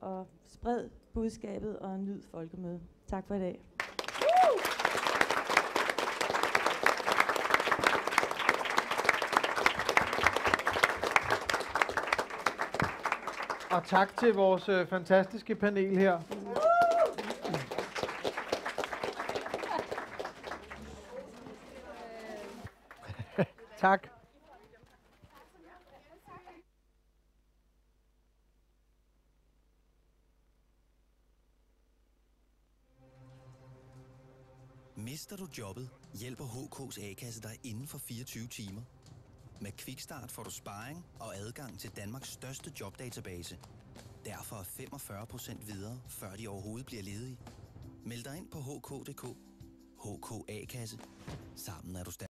S2: og spred budskabet og nyd folkemødet. Tak for i dag.
S3: Og tak til vores øh, fantastiske panel her.
S20: Du jobbet, hjælper HK's A-kasse dig inden for 24 timer. Med Quickstart får du sparring og adgang til Danmarks største jobdatabase. Derfor er 45 procent videre, før de overhovedet bliver ledige. Meld dig ind på hk.dk. HK A-kasse. Sammen er du stærk.